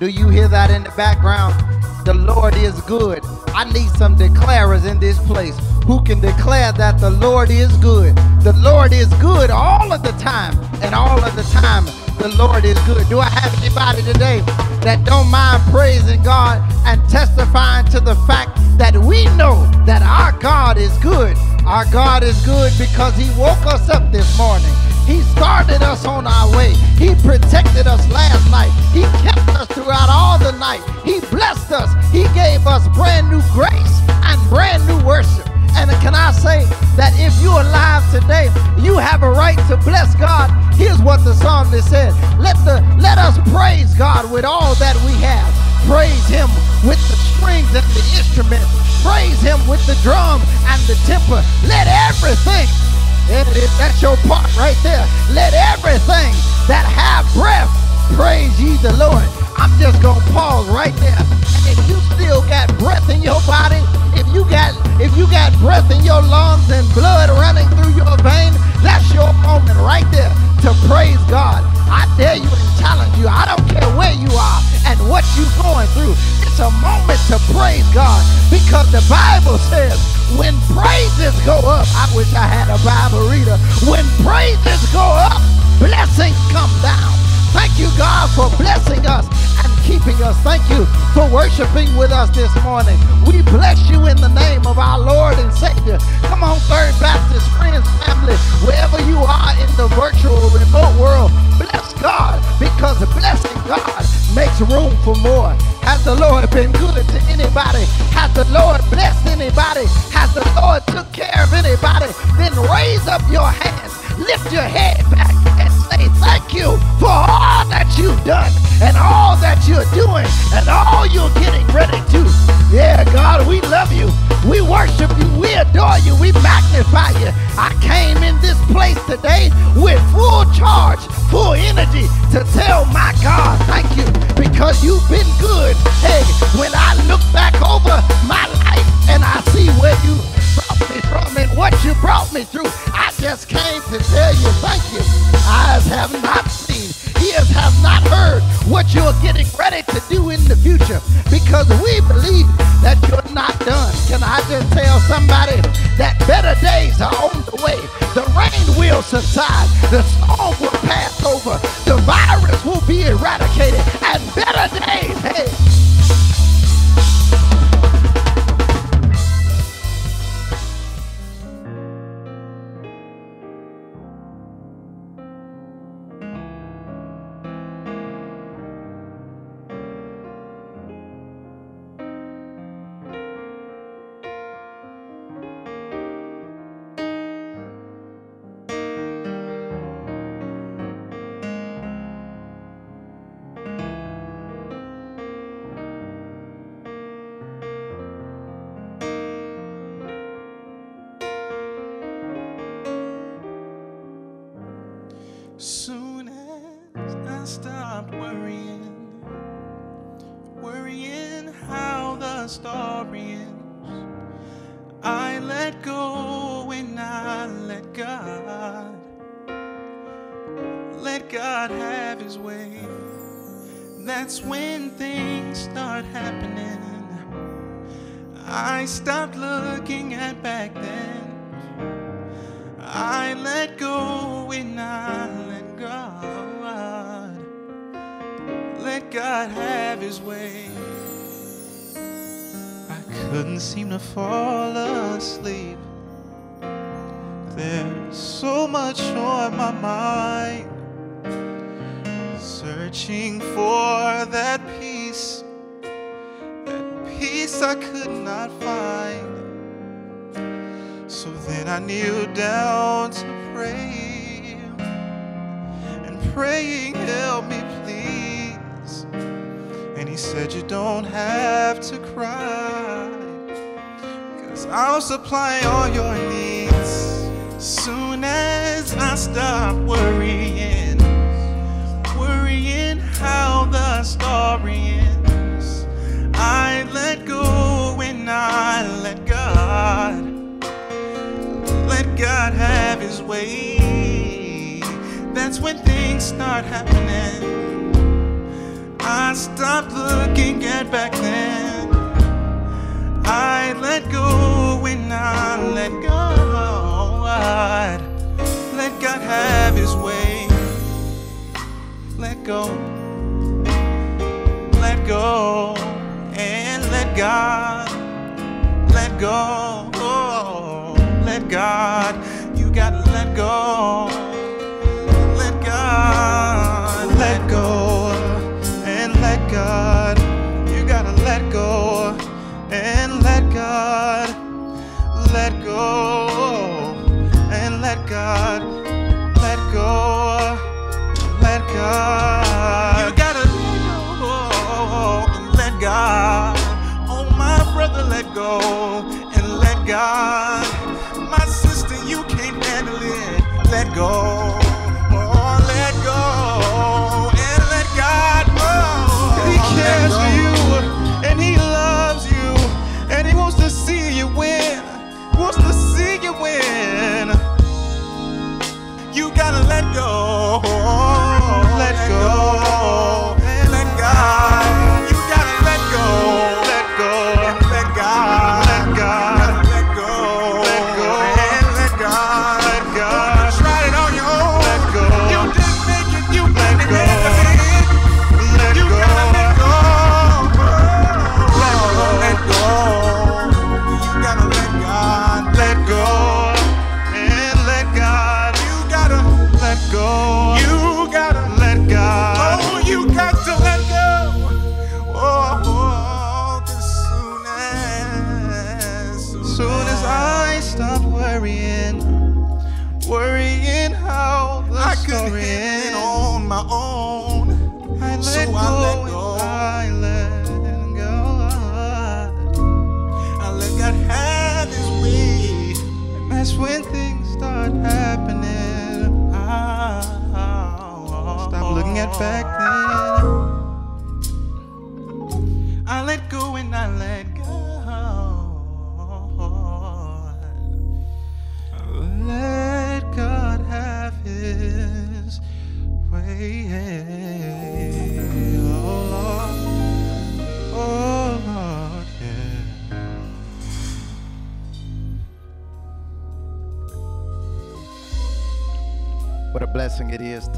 Do you hear that in the background? The Lord is good. I need some declarers in this place who can declare that the Lord is good. The Lord is good all of the time, and all of the time, the Lord is good. Do I have anybody today that don't mind praising God and testifying to the fact that we know that our God is good? Our God is good because He woke us up this morning. He started us on our way. He protected us last night. He kept us throughout all the night. He blessed us. He gave us brand new grace and brand new worship. And can I say that if you're alive today, you have a right to bless God. Here's what the psalmist said. Let the let us praise God with all that we have. Praise him with the strings and the instruments. Praise him with the drum and the timbrel. Let everything that's your part right there. Let everything that have breath praise ye the Lord. I'm just gonna pause right there. If you still got breath in your body, if you got if you got breath in your lungs and blood running through your veins, that's your moment right there to praise God. I dare you and challenge you. I don't care where you are and what you're going through. It's a moment to praise God because the Bible says when praises go up, I wish I had a Bible reader. When praises go up, blessings come down. Thank you, God, for blessing us and keeping us. Thank you for worshiping with us this morning. We bless you in the name of our Lord and Savior. Come on, Third Baptist Friends family, wherever you are in the virtual remote world, bless God because blessing God makes room for more. Has the Lord been good to anybody? Has the Lord blessed anybody? Has the Lord took care of anybody? Then raise up your hands, lift your head back, say thank you for all that you've done and all that you're doing and all you're getting ready to. Yeah, God, we love you. We worship you. We adore you. We magnify you. I came in this place today with full charge, full energy to tell my God, thank you because you've been good. Hey, when I look back over my life and I see where you brought me from and what you brought me through, Just tell somebody that better days are on the way? The rain will subside, the storm will And let God. Let go. Let God. You gotta let go. Let God. Let go. And let God. You gotta let go. And let God. Let go. And let God. Let go. Let God. Let go. And let God. My sister, you can't handle it. Let go. Oh, let go. And let God. Oh, he cares for you. And he loves you. And he wants to see you win. Wants to see you win. You gotta let go. Let go. And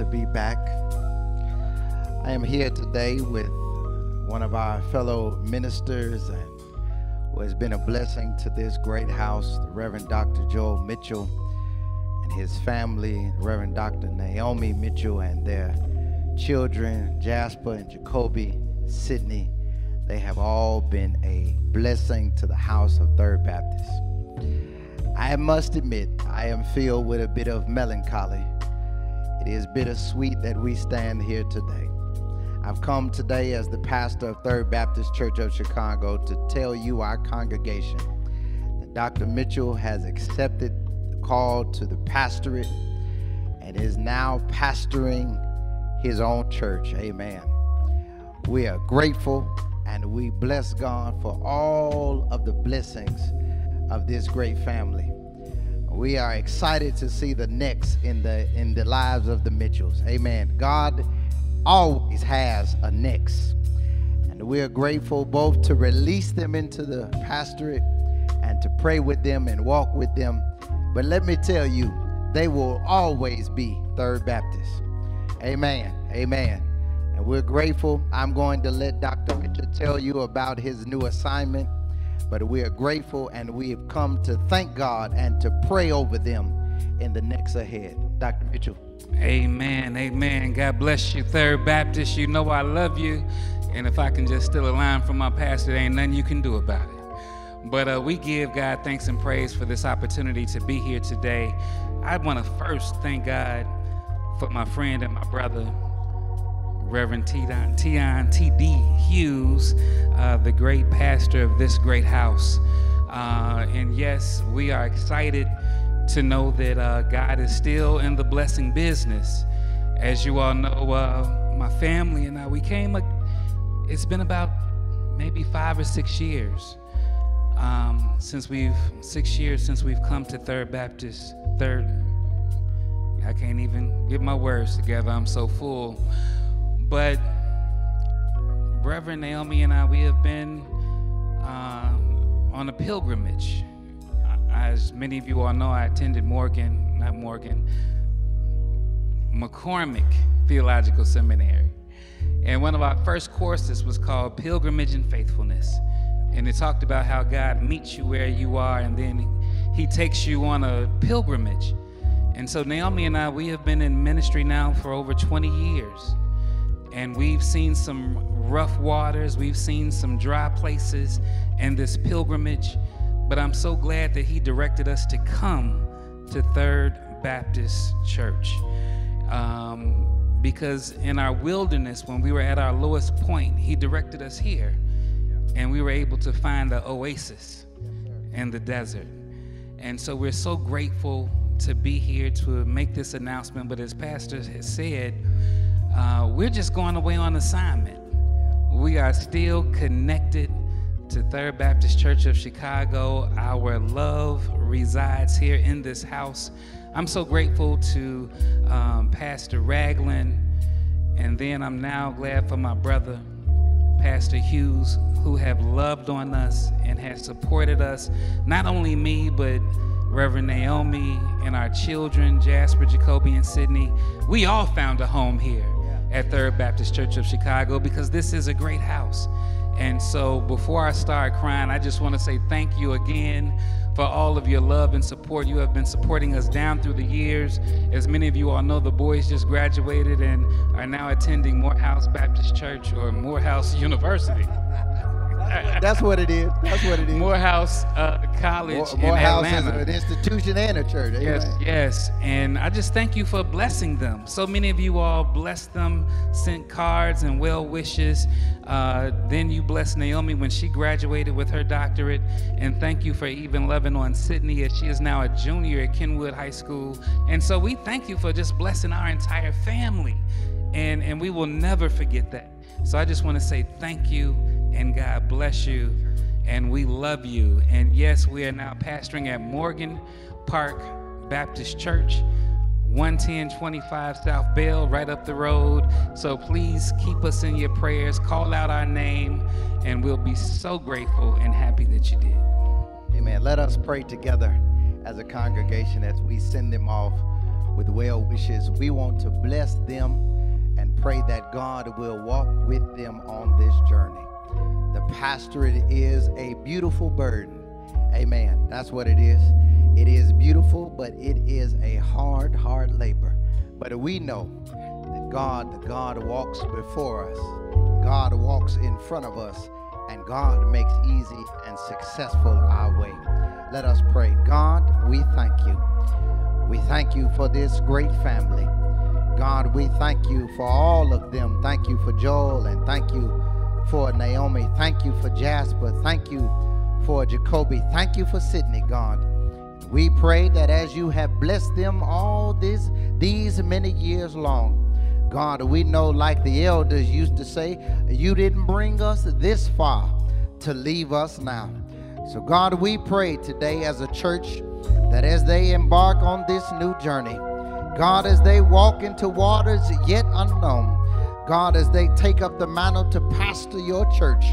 to be back. I am here today with one of our fellow ministers and who has been a blessing to this great house, the Reverend Dr. Joel Mitchell and his family, Reverend Dr. Naomi Mitchell and their children, Jasper and Jacoby, Sydney. They have all been a blessing to the house of Third Baptist. I must admit, I am filled with a bit of melancholy. It is bittersweet that we stand here today. I've come today as the pastor of Third Baptist Church of Chicago to tell you, our congregation, that Dr. Mitchell has accepted the call to the pastorate and is now pastoring his own church. Amen. We are grateful and we bless God for all of the blessings of this great family. We are excited to see the next in the in the lives of the Mitchells. Amen. God always has a next. And we are grateful both to release them into the pastorate and to pray with them and walk with them. But let me tell you, they will always be Third Baptist. Amen. Amen. And we're grateful. I'm going to let Dr. Mitchell tell you about his new assignment. But we are grateful and we have come to thank God and to pray over them in the next ahead. Dr. Mitchell. Amen. Amen. God bless you, Third Baptist. You know I love you. And if I can just steal a line from my pastor, there ain't nothing you can do about it. But uh, we give God thanks and praise for this opportunity to be here today. I want to first thank God for my friend and my brother, Reverend Tion, Tion T.D. Hughes, uh, the great pastor of this great house. Uh, and yes, we are excited to know that uh, God is still in the blessing business. As you all know, uh, my family and I, we came, it's been about maybe five or six years um, since we've, six years since we've come to Third Baptist, Third I can't even get my words together. I'm so full. But Reverend Naomi and I, we have been uh, on a pilgrimage. As many of you all know, I attended Morgan, not Morgan, McCormick Theological Seminary. And one of our first courses was called Pilgrimage and Faithfulness. And it talked about how God meets you where you are and then he takes you on a pilgrimage. And so Naomi and I, we have been in ministry now for over 20 years. And we've seen some rough waters, we've seen some dry places in this pilgrimage. But I'm so glad that he directed us to come to Third Baptist Church. Um, because in our wilderness, when we were at our lowest point, he directed us here. And we were able to find the oasis in the desert. And so we're so grateful to be here to make this announcement. But as Pastor has said, uh, we're just going away on assignment. We are still connected to Third Baptist Church of Chicago. Our love resides here in this house. I'm so grateful to um, Pastor Ragland, and then I'm now glad for my brother, Pastor Hughes, who have loved on us and has supported us, not only me, but Reverend Naomi and our children, Jasper, Jacoby, and Sydney. We all found a home here at Third Baptist Church of Chicago because this is a great house. And so before I start crying, I just want to say thank you again for all of your love and support. You have been supporting us down through the years. As many of you all know, the boys just graduated and are now attending Morehouse Baptist Church or Morehouse University. That's what it is. That's what it is. Morehouse uh, College More, Morehouse in Atlanta. is an institution and a church. Yes, yes. And I just thank you for blessing them. So many of you all blessed them, sent cards and well wishes. Uh, then you blessed Naomi when she graduated with her doctorate. And thank you for even loving on Sydney as she is now a junior at Kenwood High School. And so we thank you for just blessing our entire family. And, and we will never forget that. So I just want to say thank you and God bless you. And we love you. And yes, we are now pastoring at Morgan Park Baptist Church, 11025 South Bell, right up the road. So please keep us in your prayers, call out our name, and we'll be so grateful and happy that you did. Amen. Let us pray together as a congregation as we send them off with well wishes. We want to bless them and pray that God will walk with them on this journey. The pastorate is a beautiful burden. Amen. That's what it is. It is beautiful, but it is a hard, hard labor. But we know that God, God walks before us. God walks in front of us, and God makes easy and successful our way. Let us pray. God, we thank you. We thank you for this great family. God, we thank you for all of them. Thank you for Joel and thank you for Naomi. Thank you for Jasper. Thank you for Jacoby. Thank you for Sydney, God. We pray that as you have blessed them all this, these many years long, God, we know, like the elders used to say, you didn't bring us this far to leave us now. So, God, we pray today as a church that as they embark on this new journey, God, as they walk into waters yet unknown, God, as they take up the mantle to pastor your church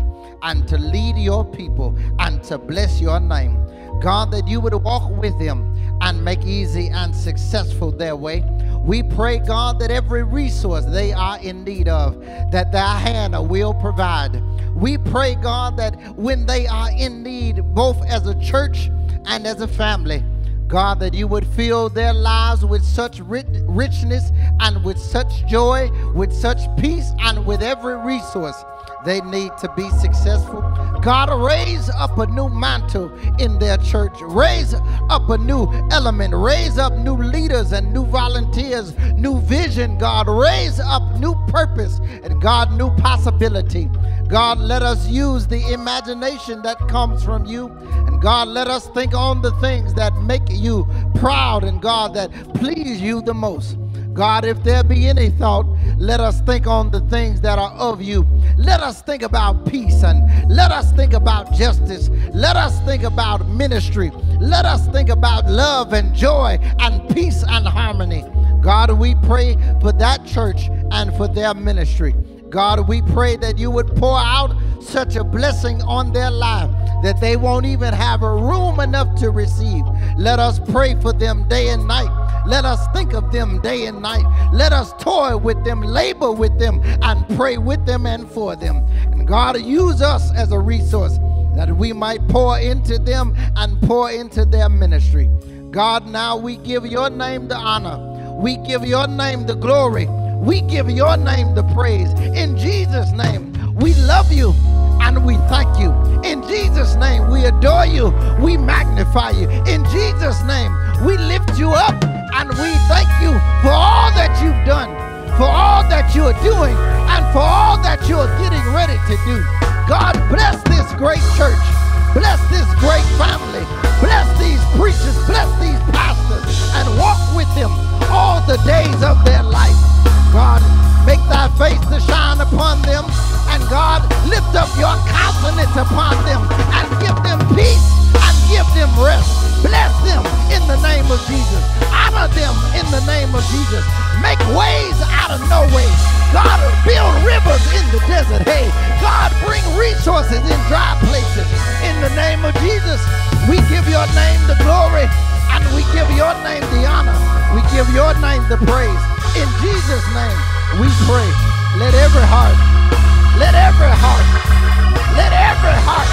and to lead your people and to bless your name, God, that you would walk with them and make easy and successful their way. We pray, God, that every resource they are in need of, that thy hand will provide. We pray, God, that when they are in need, both as a church and as a family, God, that you would fill their lives with such richness and with such joy, with such peace, and with every resource they need to be successful. God, raise up a new mantle in their church. Raise up a new element. Raise up new leaders and new volunteers, new vision, God. Raise up new purpose and God, new possibility. God, let us use the imagination that comes from you. And God, let us think on the things that make you proud and God, that please you the most. God, if there be any thought, let us think on the things that are of you. Let us think about peace and let us think about justice. Let us think about ministry. Let us think about love and joy and peace and harmony. God, we pray for that church and for their ministry. God, we pray that you would pour out such a blessing on their life that they won't even have a room enough to receive. Let us pray for them day and night. Let us think of them day and night. Let us toil with them, labor with them, and pray with them and for them. And God, use us as a resource that we might pour into them and pour into their ministry. God, now we give your name the honor. We give your name the glory. We give your name the praise. In Jesus' name, we love you and we thank you. In Jesus' name, we adore you. We magnify you. In Jesus' name, we lift you up and we thank you for all that you've done, for all that you're doing, and for all that you're getting ready to do. God bless this great church. Bless this great family. Bless these preachers. Bless these pastors. And walk with them all the days of their life. God, make thy face to shine upon them and God, lift up your countenance upon them and give them peace and give them rest. Bless them in the name of Jesus. Honor them in the name of Jesus. Make ways out of no way. God, build rivers in the desert. Hey, God, bring resources in dry places. In the name of Jesus, we give your name the glory we give your name the honor. We give your name the praise. In Jesus' name, we pray. Let every heart let every heart, let every heart,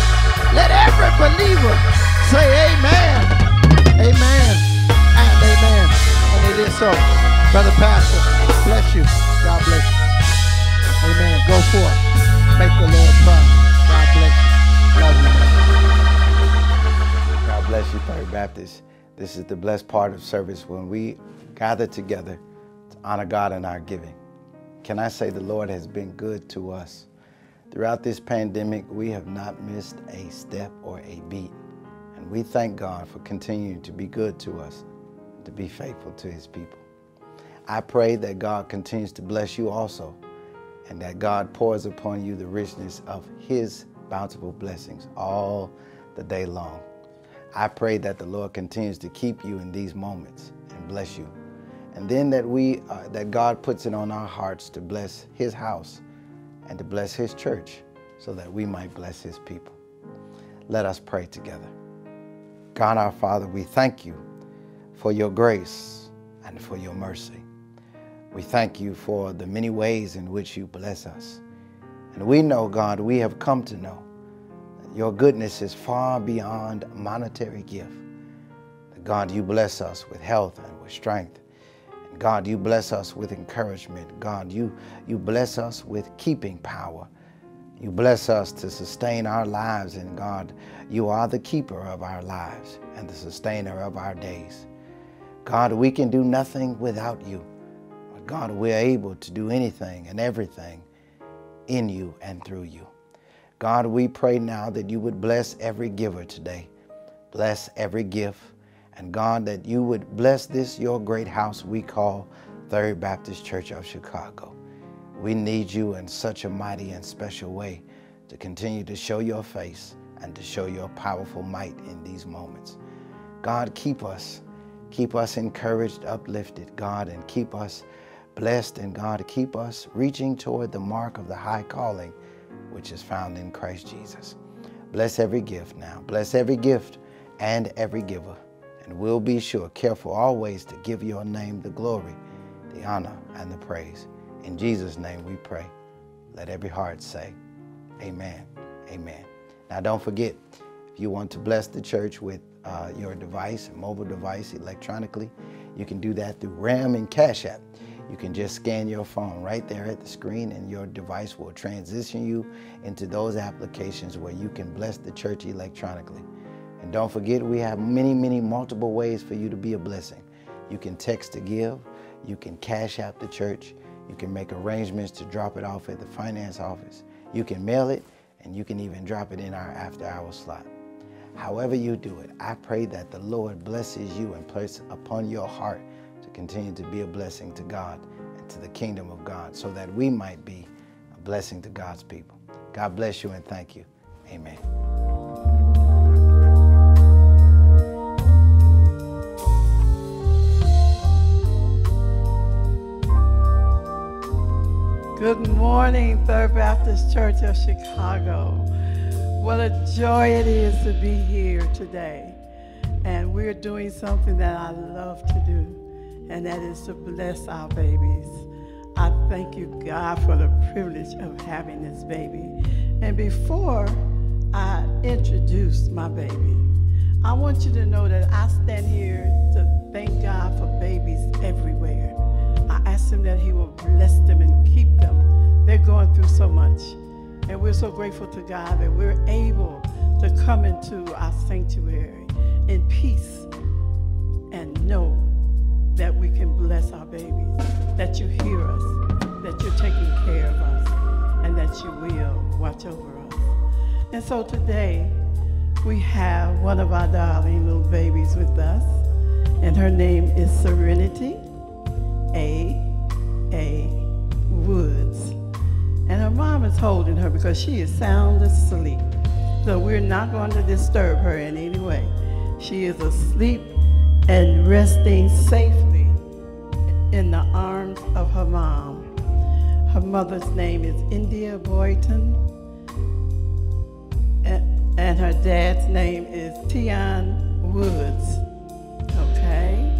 let every believer say amen, amen, and amen. And it is so. Brother Pastor, bless you. God bless you. Amen. Go forth. Make the Lord proud. God bless you. Love you. God bless you, Third Baptist. This is the blessed part of service when we gather together to honor God in our giving. Can I say the Lord has been good to us? Throughout this pandemic, we have not missed a step or a beat. And we thank God for continuing to be good to us, to be faithful to his people. I pray that God continues to bless you also, and that God pours upon you the richness of his bountiful blessings all the day long. I pray that the Lord continues to keep you in these moments and bless you. And then that we uh, that God puts it on our hearts to bless his house and to bless his church so that we might bless his people. Let us pray together. God our Father, we thank you for your grace and for your mercy. We thank you for the many ways in which you bless us. And we know, God, we have come to know your goodness is far beyond monetary gift. God, you bless us with health and with strength God, you bless us with encouragement. God, you, you bless us with keeping power. You bless us to sustain our lives, and God, you are the keeper of our lives and the sustainer of our days. God, we can do nothing without you. God, we're able to do anything and everything in you and through you. God, we pray now that you would bless every giver today. Bless every gift. And God, that you would bless this, your great house we call Third Baptist Church of Chicago. We need you in such a mighty and special way to continue to show your face and to show your powerful might in these moments. God, keep us. Keep us encouraged, uplifted, God, and keep us blessed. And God, keep us reaching toward the mark of the high calling which is found in Christ Jesus. Bless every gift now. Bless every gift and every giver. And we'll be sure, careful always to give your name the glory, the honor, and the praise. In Jesus' name we pray. Let every heart say, Amen. Amen. Now, don't forget, if you want to bless the church with uh, your device, mobile device, electronically, you can do that through Ram and Cash App. You can just scan your phone right there at the screen, and your device will transition you into those applications where you can bless the church electronically. And don't forget, we have many, many multiple ways for you to be a blessing. You can text to give, you can cash out the church, you can make arrangements to drop it off at the finance office, you can mail it, and you can even drop it in our after hour slot. However you do it, I pray that the Lord blesses you and place upon your heart continue to be a blessing to God and to the kingdom of God so that we might be a blessing to God's people. God bless you and thank you. Amen. Good morning, Third Baptist Church of Chicago. What a joy it is to be here today. And we're doing something that I love to do, and that is to bless our babies. I thank you, God, for the privilege of having this baby. And before I introduce my baby, I want you to know that I stand here to thank God for babies everywhere. I ask Him that He will bless them and keep them. They're going through so much. And we're so grateful to God that we're able to come into our sanctuary in peace and know that we can bless our babies, that you hear us, that you're taking care of us, and that you will watch over us. And so today, we have one of our darling little babies with us, and her name is Serenity A. A. Woods. And her mom is holding her because she is sound asleep. So we're not going to disturb her in any way. She is asleep and resting safely in the arms of her mom. Her mother's name is India Boyton, and her dad's name is Tion Woods. Okay?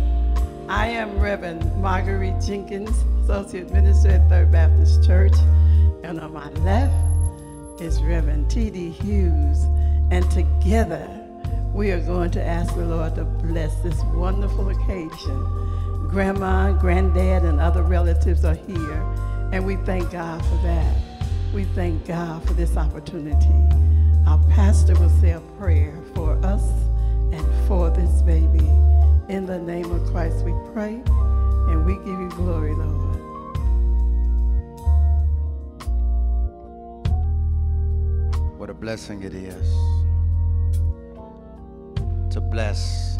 I am Reverend Marguerite Jenkins, Associate Minister at Third Baptist Church. And on my left is Reverend T.D. Hughes. And together, we are going to ask the Lord to bless this wonderful occasion. Grandma, granddad, and other relatives are here, and we thank God for that. We thank God for this opportunity. Our pastor will say a prayer for us and for this baby. In the name of Christ we pray, and we give you glory, Lord. What a blessing it is to bless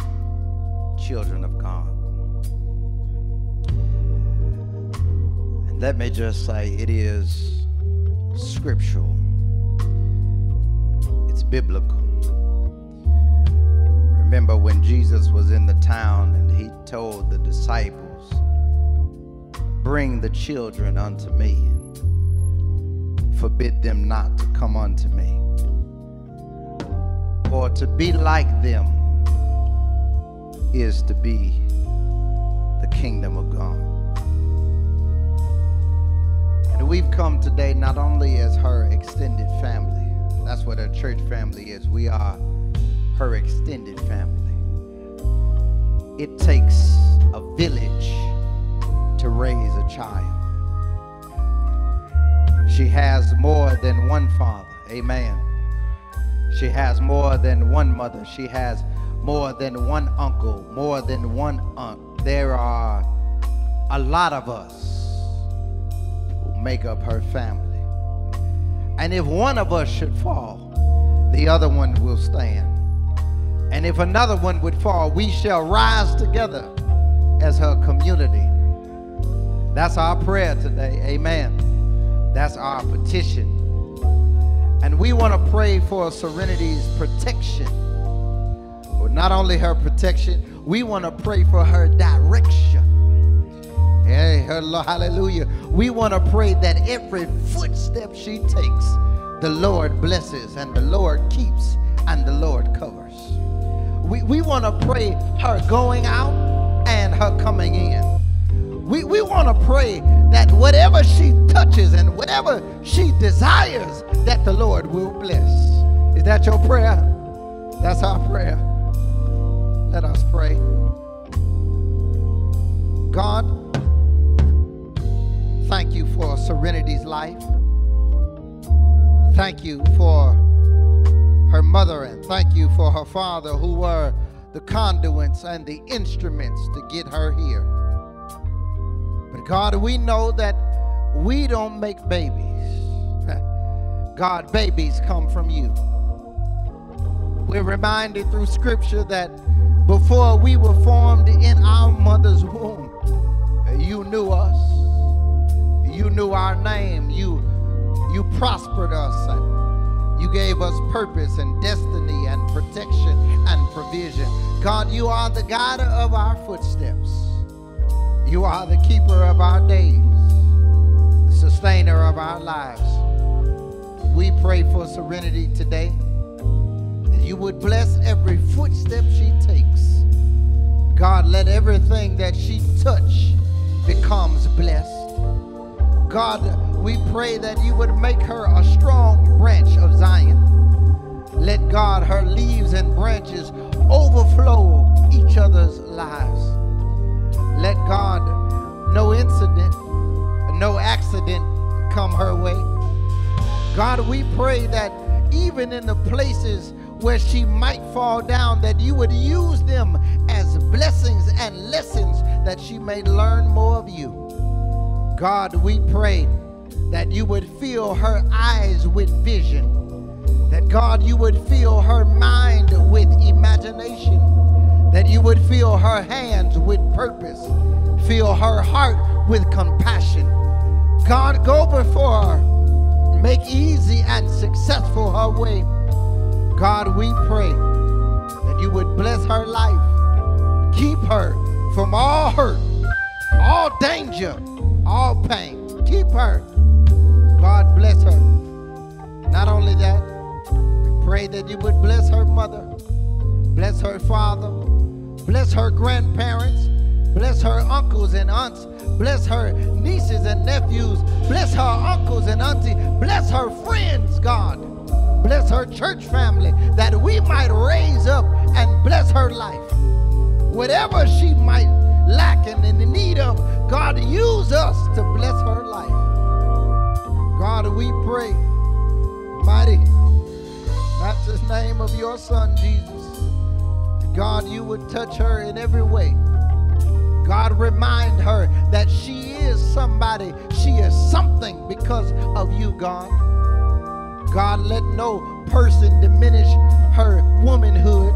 children of God. Let me just say it is scriptural, it's biblical. Remember when Jesus was in the town and he told the disciples, Bring the children unto me forbid them not to come unto me. For to be like them is to be the kingdom of God. And we've come today not only as her extended family, that's what a church family is. We are her extended family. It takes a village to raise a child. She has more than one father. Amen. She has more than one mother. She has more than one uncle, more than one aunt. There are a lot of us make up her family. And if one of us should fall, the other one will stand. And if another one would fall, we shall rise together as her community. That's our prayer today. Amen. That's our petition. And we want to pray for Serenity's protection. But not only her protection, we want to pray for her direction. Hey, hallelujah. We want to pray that every footstep she takes, the Lord blesses and the Lord keeps and the Lord covers. We, we want to pray her going out and her coming in. We, we want to pray that whatever she touches and whatever she desires, that the Lord will bless. Is that your prayer? That's our prayer. Let us pray. God, thank you for Serenity's life. Thank you for her mother and thank you for her father who were the conduits and the instruments to get her here. But God, we know that we don't make babies. God, babies come from you. We're reminded through scripture that before we were formed in our mother's womb, you knew us. You knew our name. You, you prospered us. And you gave us purpose and destiny and protection and provision. God, you are the guider of our footsteps. You are the keeper of our days, the sustainer of our lives. We pray for Serenity today, that you would bless every footstep she takes. God, let everything that she touch becomes blessed. God, we pray that you would make her a strong branch of Zion. Let God, her leaves and branches overflow each other's lives. Let God, no incident, no accident come her way. God, we pray that even in the places where she might fall down, that you would use them as blessings and lessons that she may learn more of you. God, we pray that you would fill her eyes with vision, that God, you would fill her mind with imagination, that you would fill her hands with purpose, fill her heart with compassion. God, go before her, make easy and successful her way. God, we pray that you would bless her life, keep her from all hurt, all danger, all pain. Keep her. God bless her. Not only that, we pray that you would bless her mother, bless her father, bless her grandparents, bless her uncles and aunts, bless her nieces and nephews, bless her uncles and aunties, bless her friends, God. Bless her church family that we might raise up and bless her life. Whatever she might lack and in need of, God, use us to bless her life. God, we pray, mighty, matchless name of your son, Jesus. God, you would touch her in every way. God, remind her that she is somebody, she is something because of you, God. God, let no person diminish her womanhood.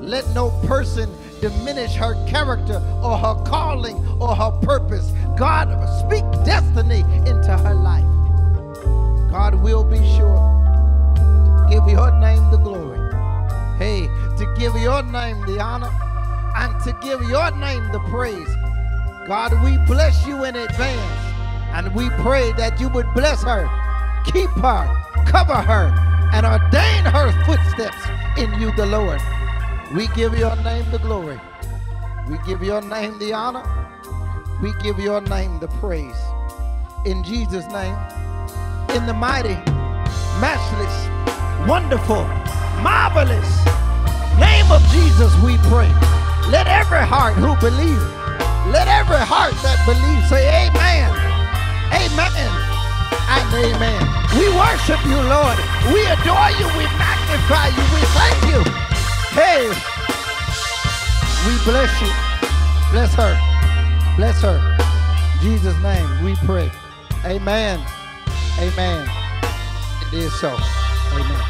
Let no person diminish her character or her calling or her purpose. God, speak destiny into her life. God will be sure to give your name the glory. Hey, to give your name the honor and to give your name the praise. God, we bless you in advance and we pray that you would bless her, keep her, cover her, and ordain her footsteps in you, the Lord. We give your name the glory. We give your name the honor. We give your name the praise. In Jesus' name, in the mighty, matchless, wonderful, marvelous name of Jesus, we pray. Let every heart who believes, let every heart that believes say amen, amen, and amen. We worship you, Lord. We adore you. We magnify you. We thank you. Hey, we bless you. Bless her. Bless her. Jesus' name we pray. Amen. Amen. It is so. Amen.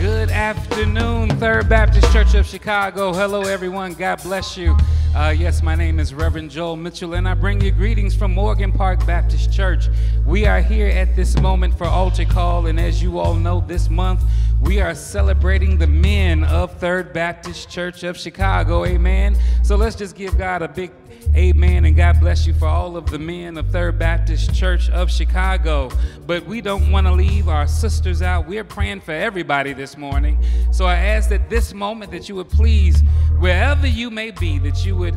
Good afternoon, Third Baptist Church of Chicago. Hello, everyone. God bless you. Uh, yes, my name is Reverend Joel Mitchell, and I bring you greetings from Morgan Park Baptist Church. We are here at this moment for altar call, and as you all know, this month we are celebrating the men of Third Baptist Church of Chicago. Amen. So let's just give God a big amen and God bless you for all of the men of Third Baptist Church of Chicago. But we don't want to leave our sisters out. We're praying for everybody this morning. So I ask that this moment that you would please, wherever you may be, that you would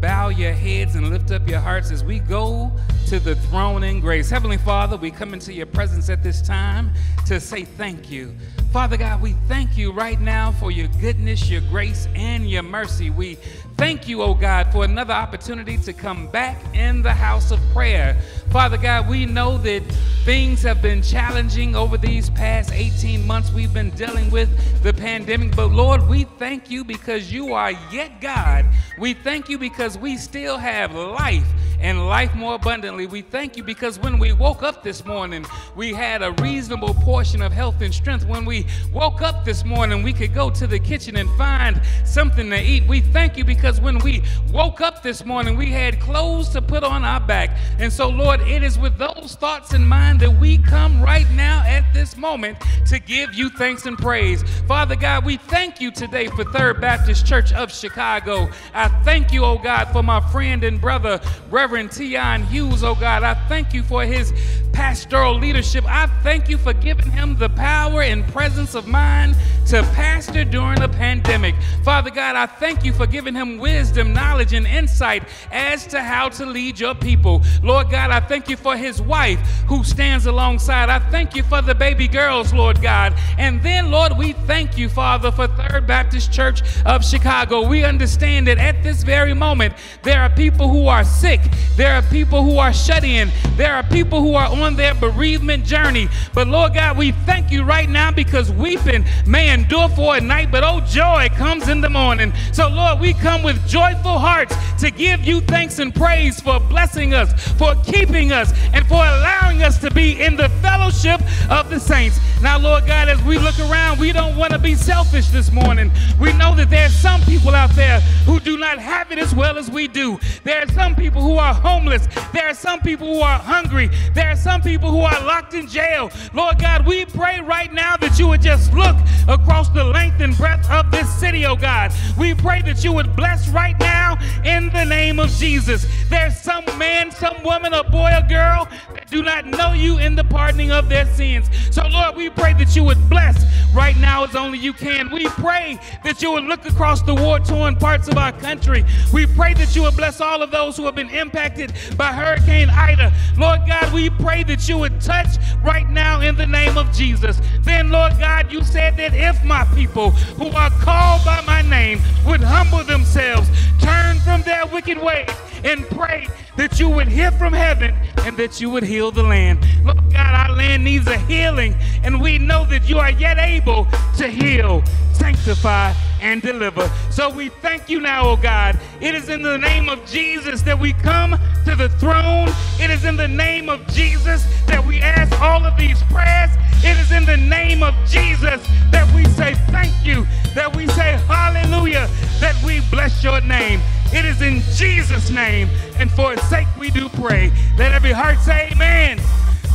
bow your heads and lift up your hearts as we go to the throne in grace. Heavenly Father, we come into your presence at this time to say thank you. Father God, we thank you right now for your goodness, your grace, and your mercy. We thank you, oh God, for another opportunity to come back in the house of prayer. Father God, we know that things have been challenging over these past 18 months we've been dealing with the pandemic, but Lord, we thank you because you are yet God. We thank you because we still have life and life more abundantly. We thank you because when we woke up this morning, we had a reasonable portion of health and strength. When we woke up this morning, we could go to the kitchen and find something to eat. We thank you because when we woke up this morning, we had clothes to put on our back. And so, Lord, it is with those thoughts in mind that we come right now at this moment to give you thanks and praise. Father God, we thank you today for Third Baptist Church of Chicago. I thank you, oh God, for my friend and brother, Reverend. Tion Hughes, oh God. I thank you for his pastoral leadership. I thank you for giving him the power and presence of mind to pastor during a pandemic. Father God, I thank you for giving him wisdom, knowledge, and insight as to how to lead your people. Lord God, I thank you for his wife who stands alongside. I thank you for the baby girls, Lord God. And then, Lord, we thank you, Father, for Third Baptist Church of Chicago. We understand that at this very moment, there are people who are sick, there are people who are shut in, there are people who are on their bereavement journey. But Lord God, we thank you right now because weeping may endure for a night, but oh, joy comes in the morning. So, Lord, we come with joyful hearts to give you thanks and praise for blessing us, for keeping us, and for allowing us to be in the fellowship of the saints. Now, Lord God, as we look around, we don't want to be selfish this morning. We know that there are some people out there who do not have it as well as we do. There are some people who are homeless. There are some people who are hungry. There are some people who are locked in jail. Lord God, we pray right now that you would just look across the length and breadth of this city, oh God. We pray that you would bless right now in the name of Jesus. There's some man, some woman, a boy, a girl that do not know you in the pardoning of their sins. So, Lord, we pray that you would bless right now as only you can. We pray that you would look across the war torn parts of our country. We pray that you would bless all of those who have been impacted by Hurricane Ida. Lord God, we pray that you would touch right now in the name of Jesus. Then, Lord God, you said that if my people who are called by my name would humble themselves, turn from their wicked ways, and pray that you would hear from heaven and that you would heal the land. Lord God, our land needs a healing, and we know that you are yet able to heal, sanctify, and deliver. So we thank you now, oh God. It is in the name of Jesus that we come to the throne. It is in the name of Jesus that we ask all of these prayers. It is in the name of Jesus that we say thank you, that we say hallelujah, that we bless your name. It is in Jesus' name, and for his sake we do pray. Let every heart say amen.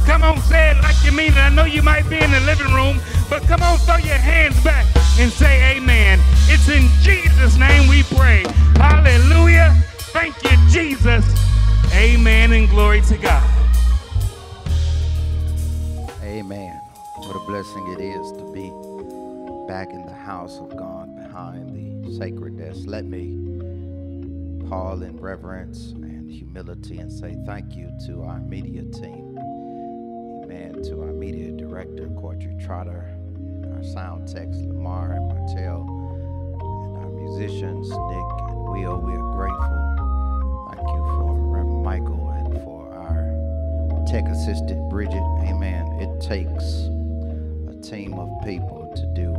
Come on, say it like you mean it. I know you might be in the living room, but come on, throw your hands back and say amen. It's in Jesus' name we pray. Hallelujah. Thank you, Jesus. Amen and glory to God. Blessing it is to be back in the house of God behind the sacred desk. Let me pause in reverence and humility and say thank you to our media team. Amen. To our media director, Courtney Trotter, and our sound techs, Lamar and Martell, and our musicians, Nick and Will. We are grateful. Thank you for Reverend Michael and for our tech assistant, Bridget. Amen. It takes team of people to do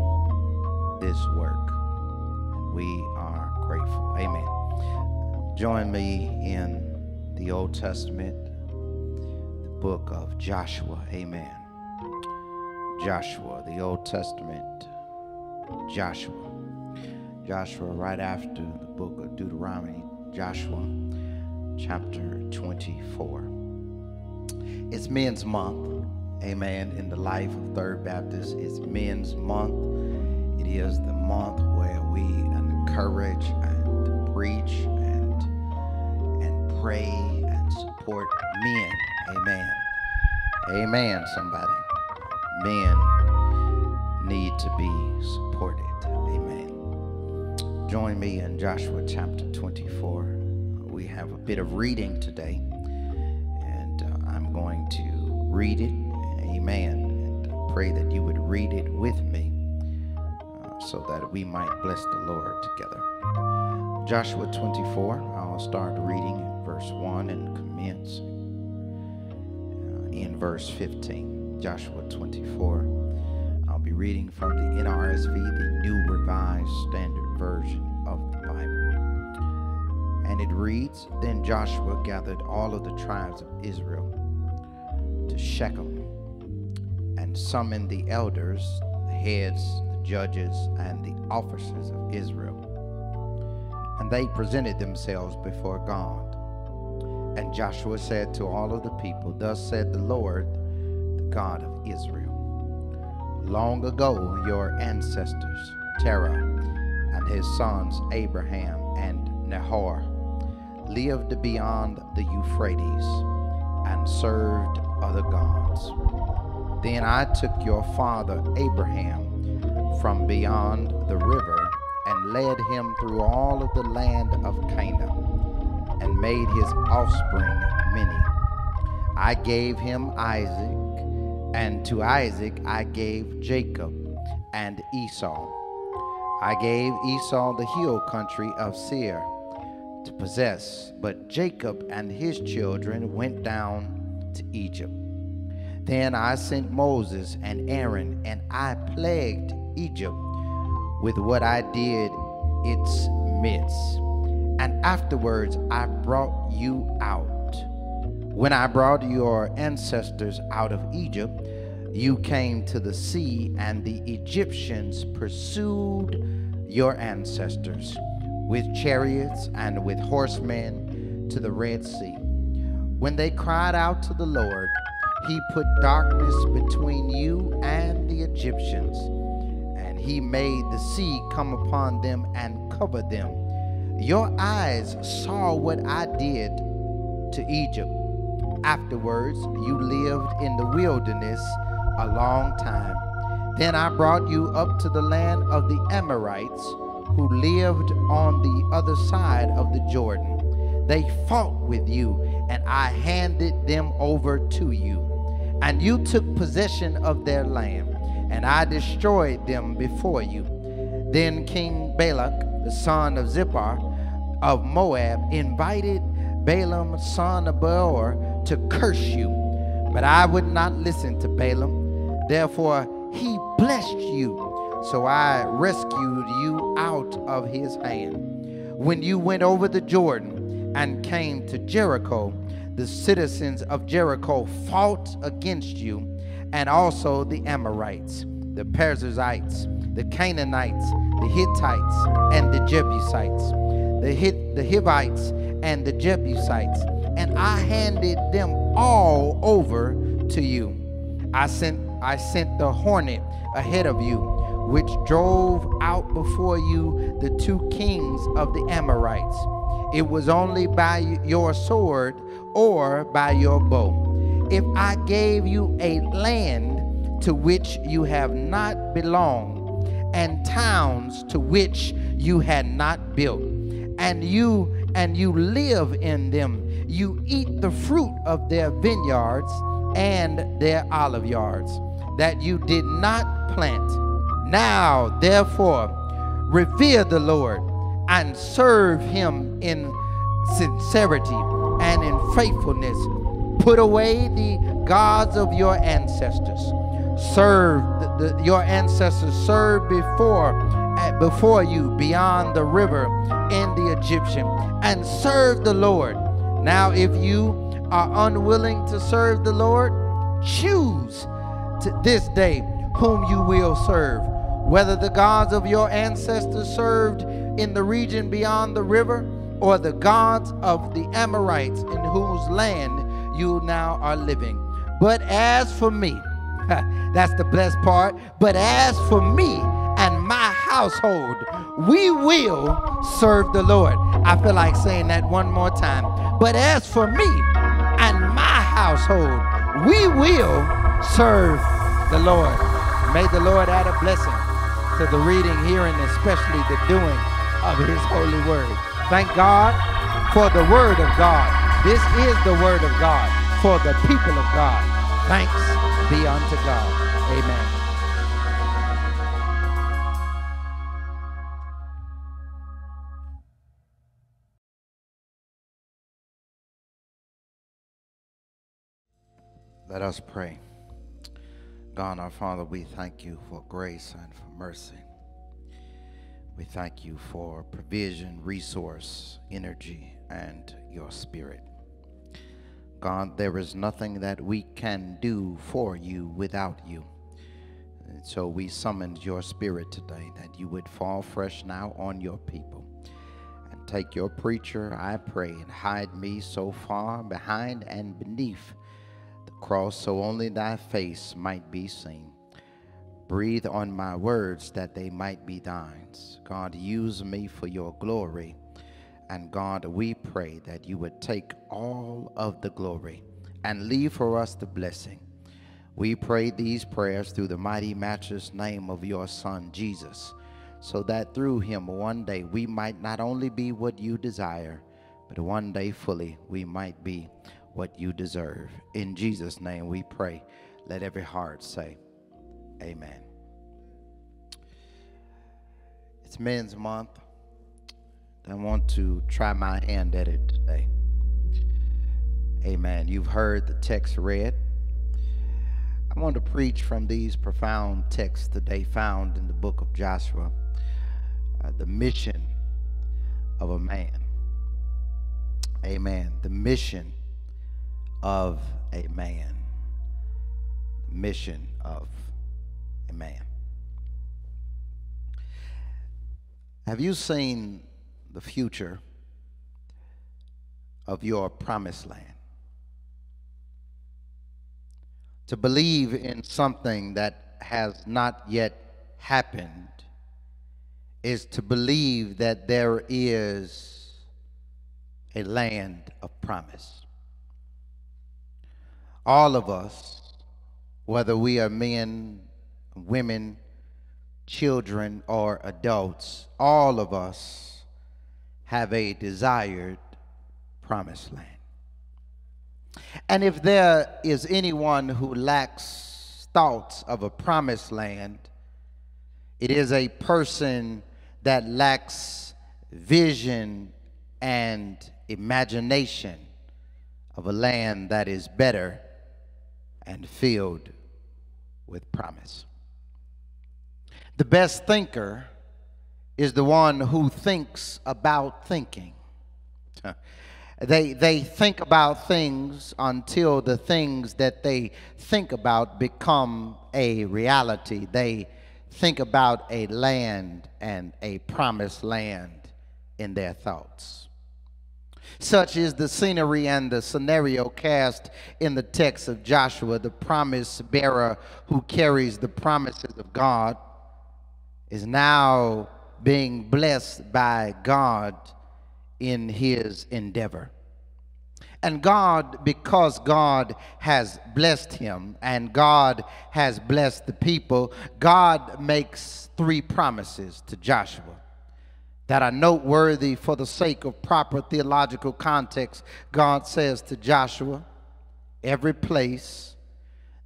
this work, we are grateful. Amen. Join me in the Old Testament, the book of Joshua. Amen. Joshua, the Old Testament, Joshua. Joshua, right after the book of Deuteronomy, Joshua chapter 24. It's Men's Month, amen, in the life of Third Baptist. It's Men's Month. It is the month where we encourage and preach and, and pray and support men. Amen. Amen, somebody. Men need to be supported. Amen. Join me in Joshua chapter 24. We have a bit of reading today, and uh, I'm going to read it. Amen. And pray that you would read it with me uh, so that we might bless the Lord together. Joshua 24, I'll start reading at verse 1 and commence uh, in verse 15. Joshua 24. I'll be reading from the NRSV, the New Revised Standard Version of the Bible. And it reads Then Joshua gathered all of the tribes of Israel to Shechem summoned the elders, the heads, the judges, and the officers of Israel. And they presented themselves before God. And Joshua said to all of the people, Thus said the Lord, the God of Israel. Long ago, your ancestors, Terah and his sons Abraham and Nahor, lived beyond the Euphrates and served other gods. Then I took your father Abraham from beyond the river and led him through all of the land of Canaan and made his offspring many. I gave him Isaac, and to Isaac I gave Jacob and Esau. I gave Esau the hill country of Seir to possess, but Jacob and his children went down to Egypt. Then I sent Moses and Aaron, and I plagued Egypt with what I did its midst. And afterwards I brought you out. When I brought your ancestors out of Egypt, you came to the sea, and the Egyptians pursued your ancestors with chariots and with horsemen to the Red Sea. When they cried out to the Lord, he put darkness between you and the Egyptians, and he made the sea come upon them and cover them. Your eyes saw what I did to Egypt. Afterwards, you lived in the wilderness a long time. Then I brought you up to the land of the Amorites, who lived on the other side of the Jordan. They fought with you, and I handed them over to you and you took possession of their land, and I destroyed them before you. Then King Balak, the son of Zippor of Moab, invited Balaam, son of Beor, to curse you. But I would not listen to Balaam. Therefore, he blessed you. So I rescued you out of his hand. When you went over the Jordan and came to Jericho, the citizens of Jericho fought against you, and also the Amorites, the Perizzites, the Canaanites, the Hittites, and the Jebusites, the, Hit, the Hivites, and the Jebusites, and I handed them all over to you. I sent I sent the hornet ahead of you, which drove out before you the two kings of the Amorites. It was only by your sword or by your bow. If I gave you a land to which you have not belonged, and towns to which you had not built, and you and you live in them, you eat the fruit of their vineyards and their olive yards that you did not plant. Now, therefore, revere the Lord and serve him in sincerity and in faithfulness. Put away the gods of your ancestors. Serve the, the, your ancestors served before uh, before you beyond the river in the Egyptian and serve the Lord. Now, if you are unwilling to serve the Lord, choose to this day whom you will serve, whether the gods of your ancestors served in the region beyond the river or the gods of the Amorites in whose land you now are living. But as for me, that's the blessed part. But as for me and my household, we will serve the Lord. I feel like saying that one more time. But as for me and my household, we will serve the Lord. May the Lord add a blessing to the reading, hearing, especially the doing of his holy word. Thank God for the word of God. This is the word of God for the people of God. Thanks be unto God. Amen. Let us pray. God our Father, we thank you for grace and for mercy. We thank you for provision, resource, energy, and your spirit. God, there is nothing that we can do for you without you. And so we summoned your spirit today that you would fall fresh now on your people. And take your preacher, I pray, and hide me so far behind and beneath cross so only thy face might be seen. Breathe on my words that they might be thine. God, use me for your glory And God, we pray that you would take all of the glory and leave for us the blessing. We pray these prayers through the mighty, matchless name of your Son, Jesus, so that through him one day we might not only be what you desire, but one day fully we might be what you deserve. In Jesus' name we pray. Let every heart say, Amen. It's Men's Month. I want to try my hand at it today. Amen. You've heard the text read. I want to preach from these profound texts today found in the book of Joshua uh, the mission of a man. Amen. The mission of a man. Mission of a man. Have you seen the future of your promised land? To believe in something that has not yet happened is to believe that there is a land of promise. All of us, whether we are men, women, children, or adults, all of us have a desired promised land. And if there is anyone who lacks thoughts of a promised land, it is a person that lacks vision and imagination of a land that is better and filled with promise. The best thinker is the one who thinks about thinking. They, they think about things until the things that they think about become a reality. They think about a land and a promised land in their thoughts. Such is the scenery and the scenario cast in the text of Joshua, the promise bearer who carries the promises of God, is now being blessed by God in his endeavor. And God, because God has blessed him and God has blessed the people, God makes three promises to Joshua that are noteworthy for the sake of proper theological context. God says to Joshua, Every place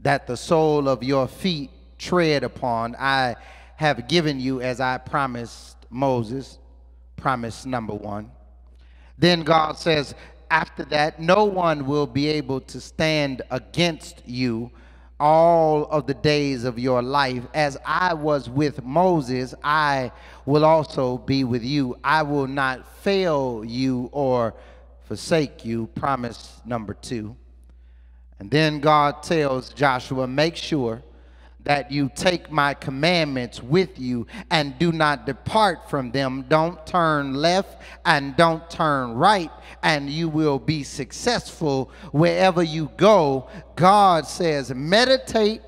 that the sole of your feet tread upon, I have given you as I promised Moses. Promise number one. Then God says, after that, no one will be able to stand against you all of the days of your life. As I was with Moses, I will also be with you. I will not fail you or forsake you. Promise number two. And then God tells Joshua, make sure that you take my commandments with you and do not depart from them. Don't turn left and don't turn right, and you will be successful wherever you go. God says, meditate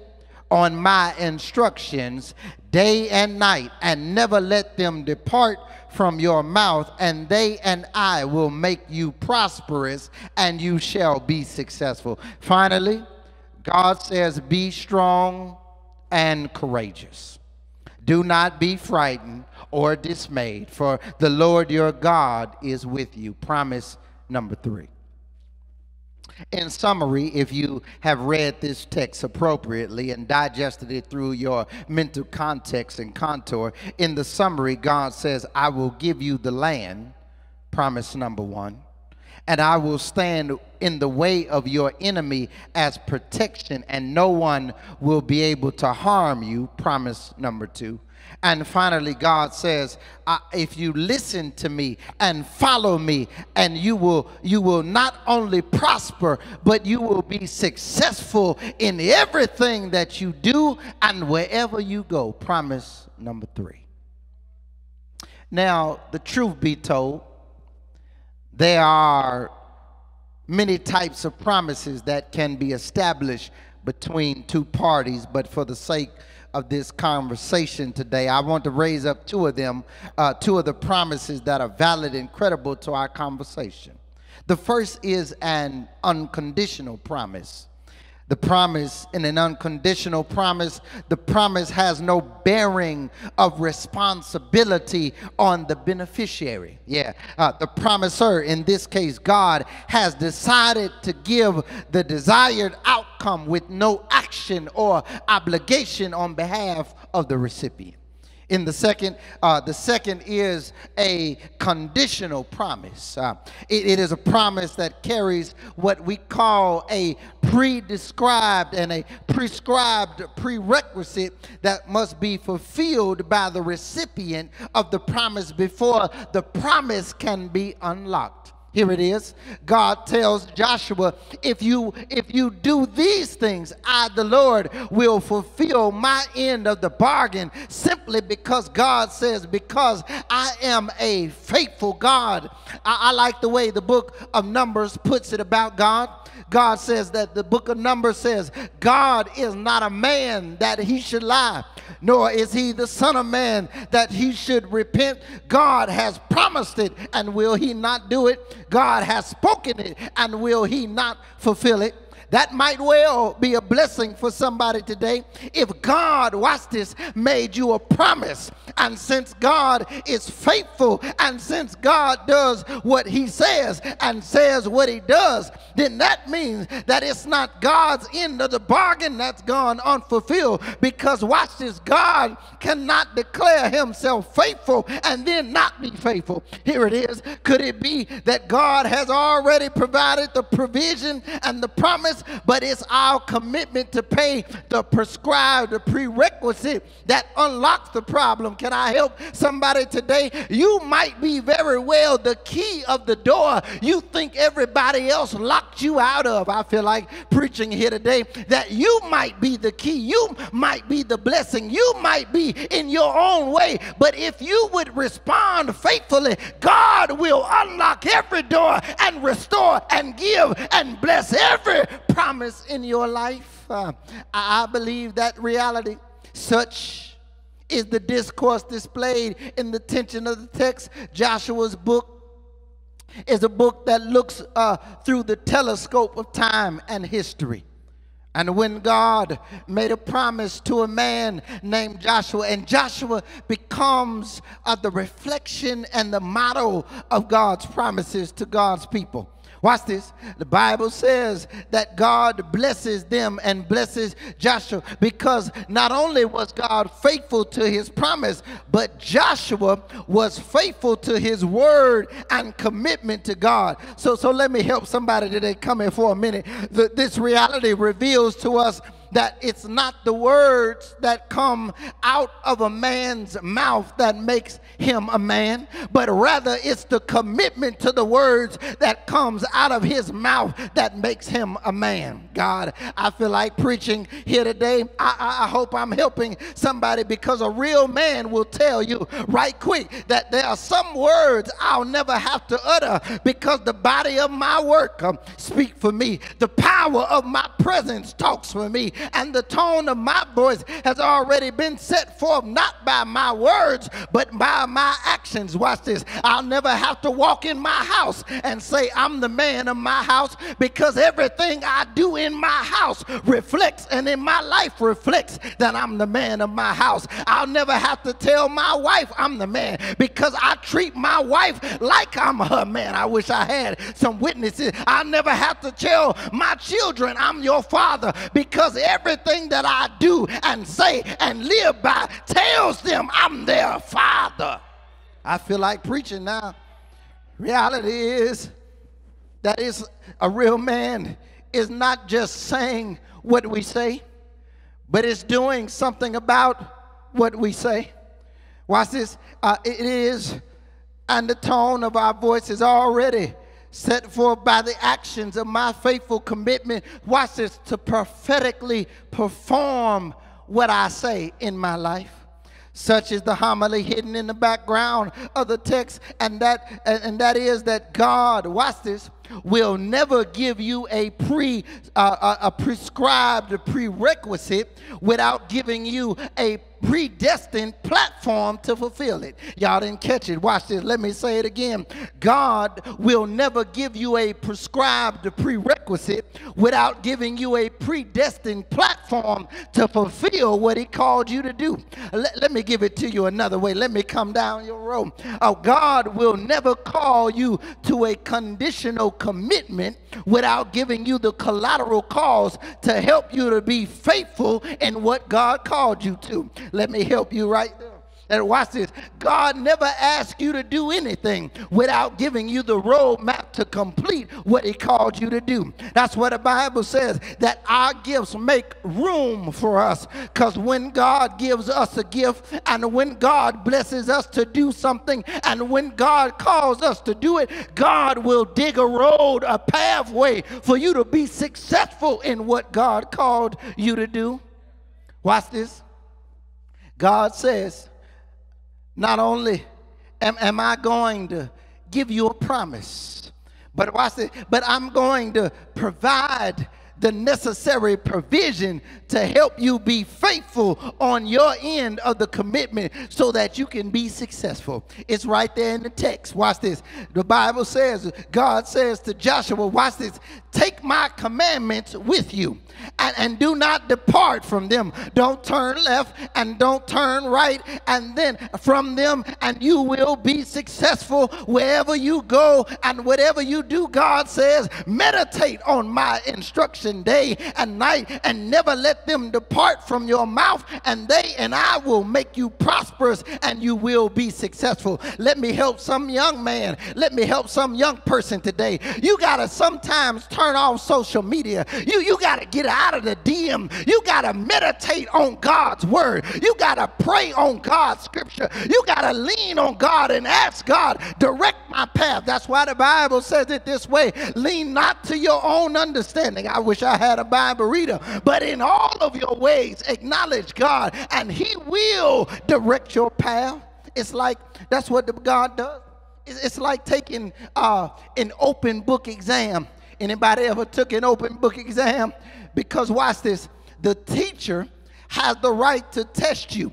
on my instructions day and night, and never let them depart from your mouth, and they and I will make you prosperous, and you shall be successful. Finally, God says, Be strong and courageous. Do not be frightened or dismayed, for the Lord your God is with you. Promise number three. In summary, if you have read this text appropriately and digested it through your mental context and contour, in the summary, God says, I will give you the land, promise number one and I will stand in the way of your enemy as protection, and no one will be able to harm you. Promise number two. And finally, God says, if you listen to me and follow me, and you will, you will not only prosper, but you will be successful in everything that you do and wherever you go. Promise number three. Now, the truth be told, there are many types of promises that can be established between two parties, but for the sake of this conversation today. I want to raise up two of them, uh, two of the promises that are valid and credible to our conversation. The first is an unconditional promise the promise in an unconditional promise. The promise has no bearing of responsibility on the beneficiary. Yeah uh, the promiser in this case god has decided to give the desired outcome with no action or obligation on behalf of the recipient in the second uh, the second is a conditional promise. Uh, it, it is a promise that carries what we call a pre-described and a prescribed prerequisite that must be fulfilled by the recipient of the promise before the promise can be unlocked here it is. God tells Joshua, if you if you do these things, I the Lord will fulfill my end of the bargain simply because God says, because I am a faithful God. I, I like the way the book of Numbers puts it about God. God says that the book of Numbers says, God is not a man that he should lie, nor is he the son of man that he should repent. God has promised it, and will he not do it? God has spoken it, and will he not fulfill it? That might well be a blessing for somebody today. If God, watch this, made you a promise, and since God is faithful, and since God does what he says and says what he does, then that means that it's not God's end of the bargain that's gone unfulfilled. Because watch this, God cannot declare himself faithful and then not be faithful. Here it is. Could it be that God has already provided the provision and the promise? But it's our commitment to pay the prescribed, the prerequisite that unlocks the problem. Can I help somebody today? You might be very well the key of the door you think everybody else locked you out of. I feel like preaching here today that you might be the key, you might be the blessing, you might be in your own way, but if you would respond faithfully, God will unlock every door and restore and give and bless every promise in your life. Uh, I believe that reality, such is the discourse displayed in the tension of the text. Joshua's book is a book that looks uh, through the telescope of time and history. And when God made a promise to a man named Joshua, and Joshua becomes uh, the reflection and the model of God's promises to God's people. Watch this. The Bible says that God blesses them and blesses Joshua because not only was God faithful to his promise, but Joshua was faithful to his word and commitment to God. So, so let me help somebody today come in for a minute. The, this reality reveals to us that it's not the words that come out of a man's mouth that makes him a man, but rather it's the commitment to the words that comes out of his mouth that makes him a man. God, I feel like preaching here today. I, I, I hope I'm helping somebody because a real man will tell you right quick that there are some words I'll never have to utter because the body of my work um, speak for me. The power of my presence talks for me and the tone of my voice has already been set forth not by my words, but by my actions. Watch this. I'll never have to walk in my house and say, I'm the man of my house because everything I do in my house reflects and in my life reflects that I'm the man of my house. I'll never have to tell my wife I'm the man because I treat my wife like I'm her man. I wish I had some witnesses. I'll never have to tell my children I'm your father because everything that I do and say and live by tells them I'm their father. I feel like preaching now. Reality is that is a real man is not just saying what we say, but it's doing something about what we say. Watch this. Uh, it is, and the tone of our voice is already set forth by the actions of my faithful commitment. Watch this to prophetically perform what I say in my life. Such is the homily hidden in the background of the text, and that and, that is that God, watch this, will never give you a pre uh, a prescribed prerequisite without giving you a predestined platform to fulfill it. Y'all didn't catch it. Watch this. Let me say it again. God will never give you a prescribed prerequisite without giving you a predestined platform to fulfill what He called you to do. Let, let me give it to you another way. Let me come down your road. Oh, God will never call you to a conditional commitment without giving you the collateral cause to help you to be faithful in what God called you to. Let me help you right there. And watch this. God never asks you to do anything without giving you the roadmap to complete what He called you to do. That's what the Bible says that our gifts make room for us. Because when God gives us a gift, and when God blesses us to do something, and when God calls us to do it, God will dig a road, a pathway for you to be successful in what God called you to do. Watch this. God says, not only am, am I going to give you a promise, but watch this, but I'm going to provide the necessary provision to help you be faithful on your end of the commitment so that you can be successful. It's right there in the text. Watch this. The Bible says, God says to Joshua, watch this, take my commandments with you and, and do not depart from them. Don't turn left and don't turn right and then from them and you will be successful wherever you go and whatever you do. God says, meditate on my instruction day and night and never let them depart from your mouth and they and I will make you prosperous and you will be successful. Let me help some young man. Let me help some young person today. You got to sometimes turn off social media. You you got to get out of the DM. You got to meditate on God's word. You got to pray on God's scripture. You got to lean on God and ask God, direct my path. That's why the Bible says it this way lean not to your own understanding. I wish I had a Bible reader, but in all of your ways, acknowledge God, and He will direct your path. It's like that's what God does. It's like taking uh, an open book exam. Anybody ever took an open book exam? Because watch this, the teacher has the right to test you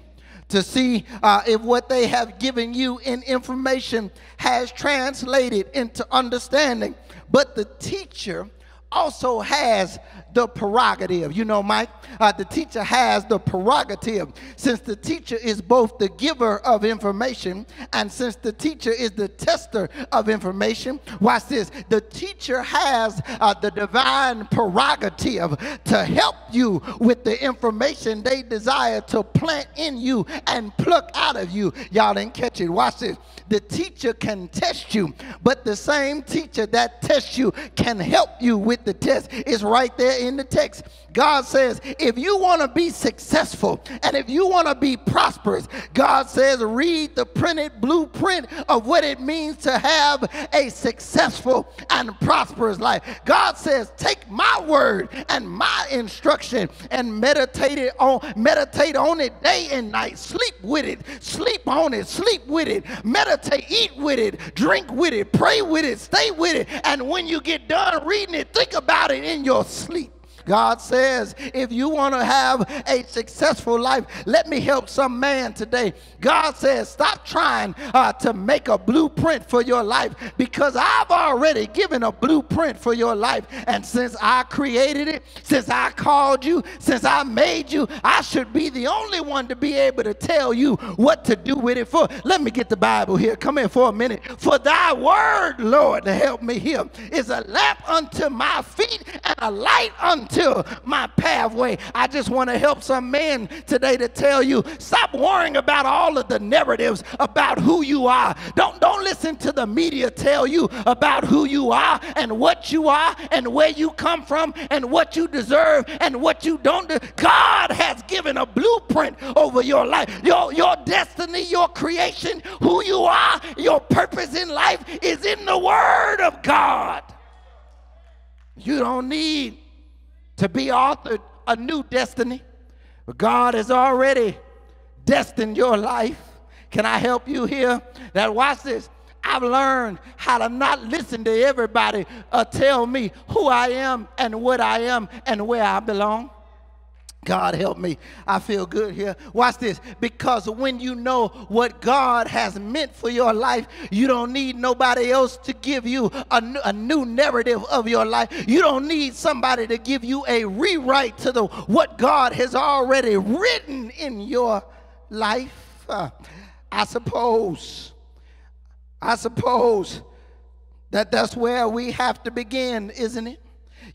to see uh, if what they have given you in information has translated into understanding. But the teacher also has the prerogative. You know, Mike, uh, the teacher has the prerogative. Since the teacher is both the giver of information and since the teacher is the tester of information, watch this. The teacher has uh, the divine prerogative to help you with the information they desire to plant in you and pluck out of you. Y'all didn't catch it. Watch this. The teacher can test you, but the same teacher that tests you can help you with the test. It's right there in the text. God says, if you want to be successful and if you want to be prosperous, God says, read the printed blueprint of what it means to have a successful and prosperous life. God says, take my word and my instruction and meditate it on, meditate on it day and night. Sleep with it, sleep on it, sleep with it, meditate, eat with it, drink with it, pray with it, stay with it. And when you get done reading it, think about it in your sleep. God says, if you want to have a successful life, let me help some man today. God says, stop trying uh, to make a blueprint for your life because I've already given a blueprint for your life. And since I created it, since I called you, since I made you, I should be the only one to be able to tell you what to do with it for. Let me get the Bible here. Come in for a minute. For thy word, Lord, to help me here, is a lamp unto my feet and a light unto to my pathway. I just want to help some men today to tell you stop worrying about all of the narratives about who you are. Don't, don't listen to the media tell you about who you are and what you are and where you come from and what you deserve and what you don't. De- God has given a blueprint over your life, your, your destiny, your creation, who you are, your purpose in life is in the Word of God. You don't need to be authored a new destiny. God has already destined your life. Can I help you here? That watch this. I've learned how to not listen to everybody uh, tell me who I am and what I am and where I belong. God help me. I feel good here. Watch this. Because when you know what God has meant for your life, you don't need nobody else to give you a, a new narrative of your life. You don't need somebody to give you a rewrite to the what God has already written in your life. Uh, I suppose, I suppose that that's where we have to begin, isn't it?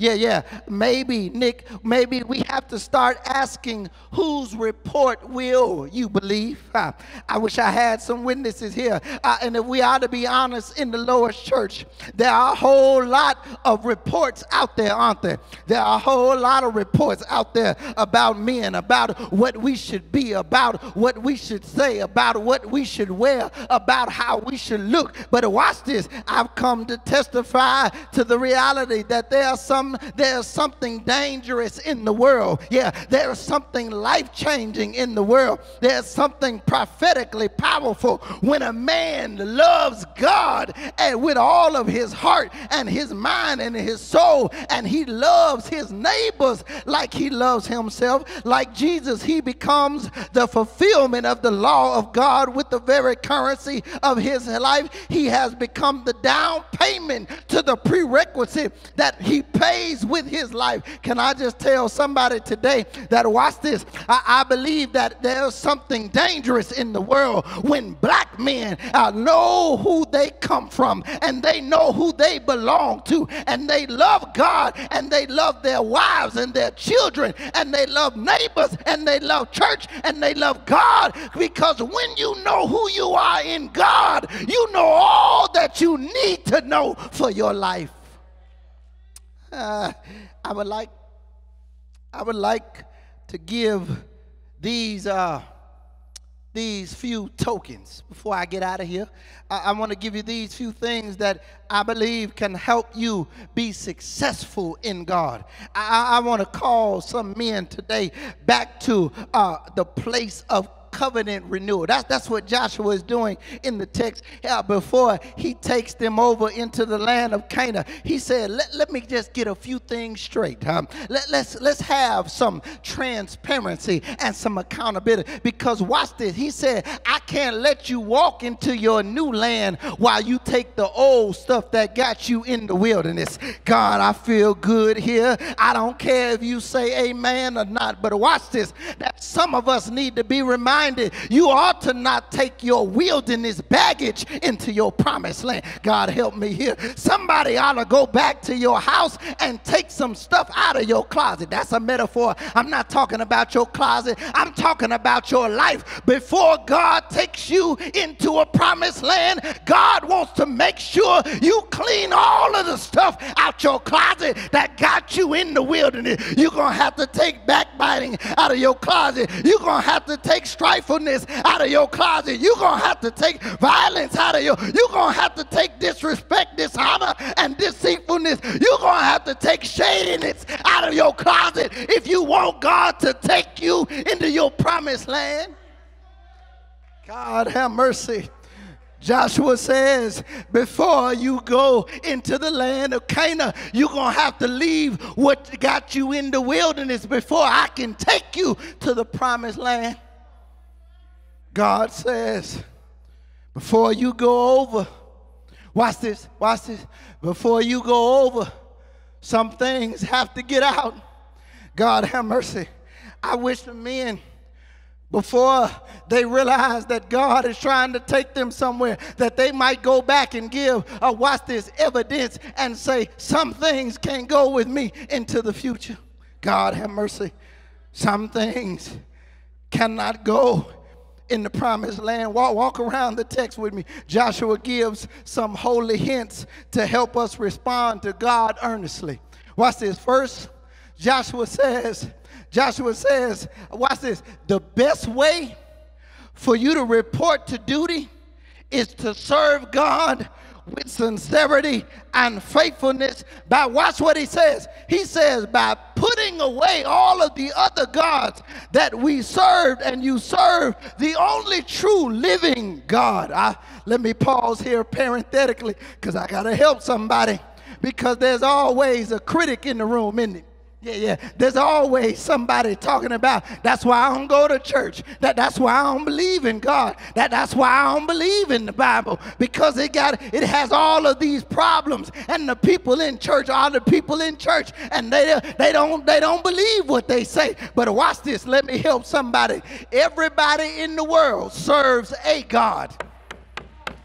Yeah, yeah. Maybe, Nick, maybe we have to start asking whose report will you believe? Uh, I wish I had some witnesses here. Uh, and if we are to be honest in the lowest church, there are a whole lot of reports out there, aren't there? There are a whole lot of reports out there about men, about what we should be, about what we should say, about what we should wear, about how we should look. But watch this. I've come to testify to the reality that there are some there's something dangerous in the world. Yeah, there's something life changing in the world. There's something prophetically powerful when a man loves God and with all of his heart and his mind and his soul, and he loves his neighbors like he loves himself. Like Jesus, he becomes the fulfillment of the law of God with the very currency of his life. He has become the down payment to the prerequisite that he paid with his life. Can I just tell somebody today that watch this? I, I believe that there's something dangerous in the world when black men uh, know who they come from and they know who they belong to and they love God and they love their wives and their children and they love neighbors and they love church and they love God because when you know who you are in God, you know all that you need to know for your life. I would like, I would like to give these uh, these few tokens before I get out of here. I, I want to give you these few things that I believe can help you be successful in God. I, I want to call some men today back to uh, the place of covenant renewal. That's, that's what Joshua is doing in the text uh, before he takes them over into the land of Canaan. He said, let, let me just get a few things straight. Let, let's, let's have some transparency and some accountability because watch this. He said, I can't let you walk into your new land while you take the old stuff that got you in the wilderness. God, I feel good here. I don't care if you say amen or not, but watch this. That some of us need to be reminded reminded you ought to not take your wilderness baggage into your promised land. God help me here. Somebody ought to go back to your house and take some stuff out of your closet. That's a metaphor. I'm not talking about your closet, I'm talking about your life. Before God takes you into a promised land, God wants to make sure you clean all of the stuff out your closet that got you in the wilderness. You're going to have to take backbiting out of your closet. You're going to have to take strife spitefulness out of your closet. You're going to have to take violence out of your, you're going to have to take disrespect, dishonor, and deceitfulness. You're going to have to take shadiness out of your closet if you want God to take you into your promised land. God have mercy. Joshua says, before you go into the land of Canaan, you're going to have to leave what got you in the wilderness before I can take you to the promised land. God says, before you go over, watch this, watch this, before you go over, some things have to get out. God have mercy. I wish the men, before they realize that God is trying to take them somewhere, that they might go back and give, uh, watch this, evidence and say, some things can't go with me into the future. God have mercy. Some things cannot go in the promised land. Walk, walk around the text with me. Joshua gives some holy hints to help us respond to God earnestly. Watch this. First, Joshua says, Joshua says, watch this, the best way for you to report to duty is to serve God with sincerity and faithfulness. By watch what he says. He says by putting away all of the other gods that we served and you serve the only true living god. I, let me pause here parenthetically because i gotta help somebody because there's always a critic in the room isn't it yeah, yeah. There's always somebody talking about that's why I don't go to church. That that's why I don't believe in God. That that's why I don't believe in the Bible because it got it has all of these problems. And the people in church are the people in church, and they they don't they don't believe what they say. But watch this. Let me help somebody. Everybody in the world serves a God.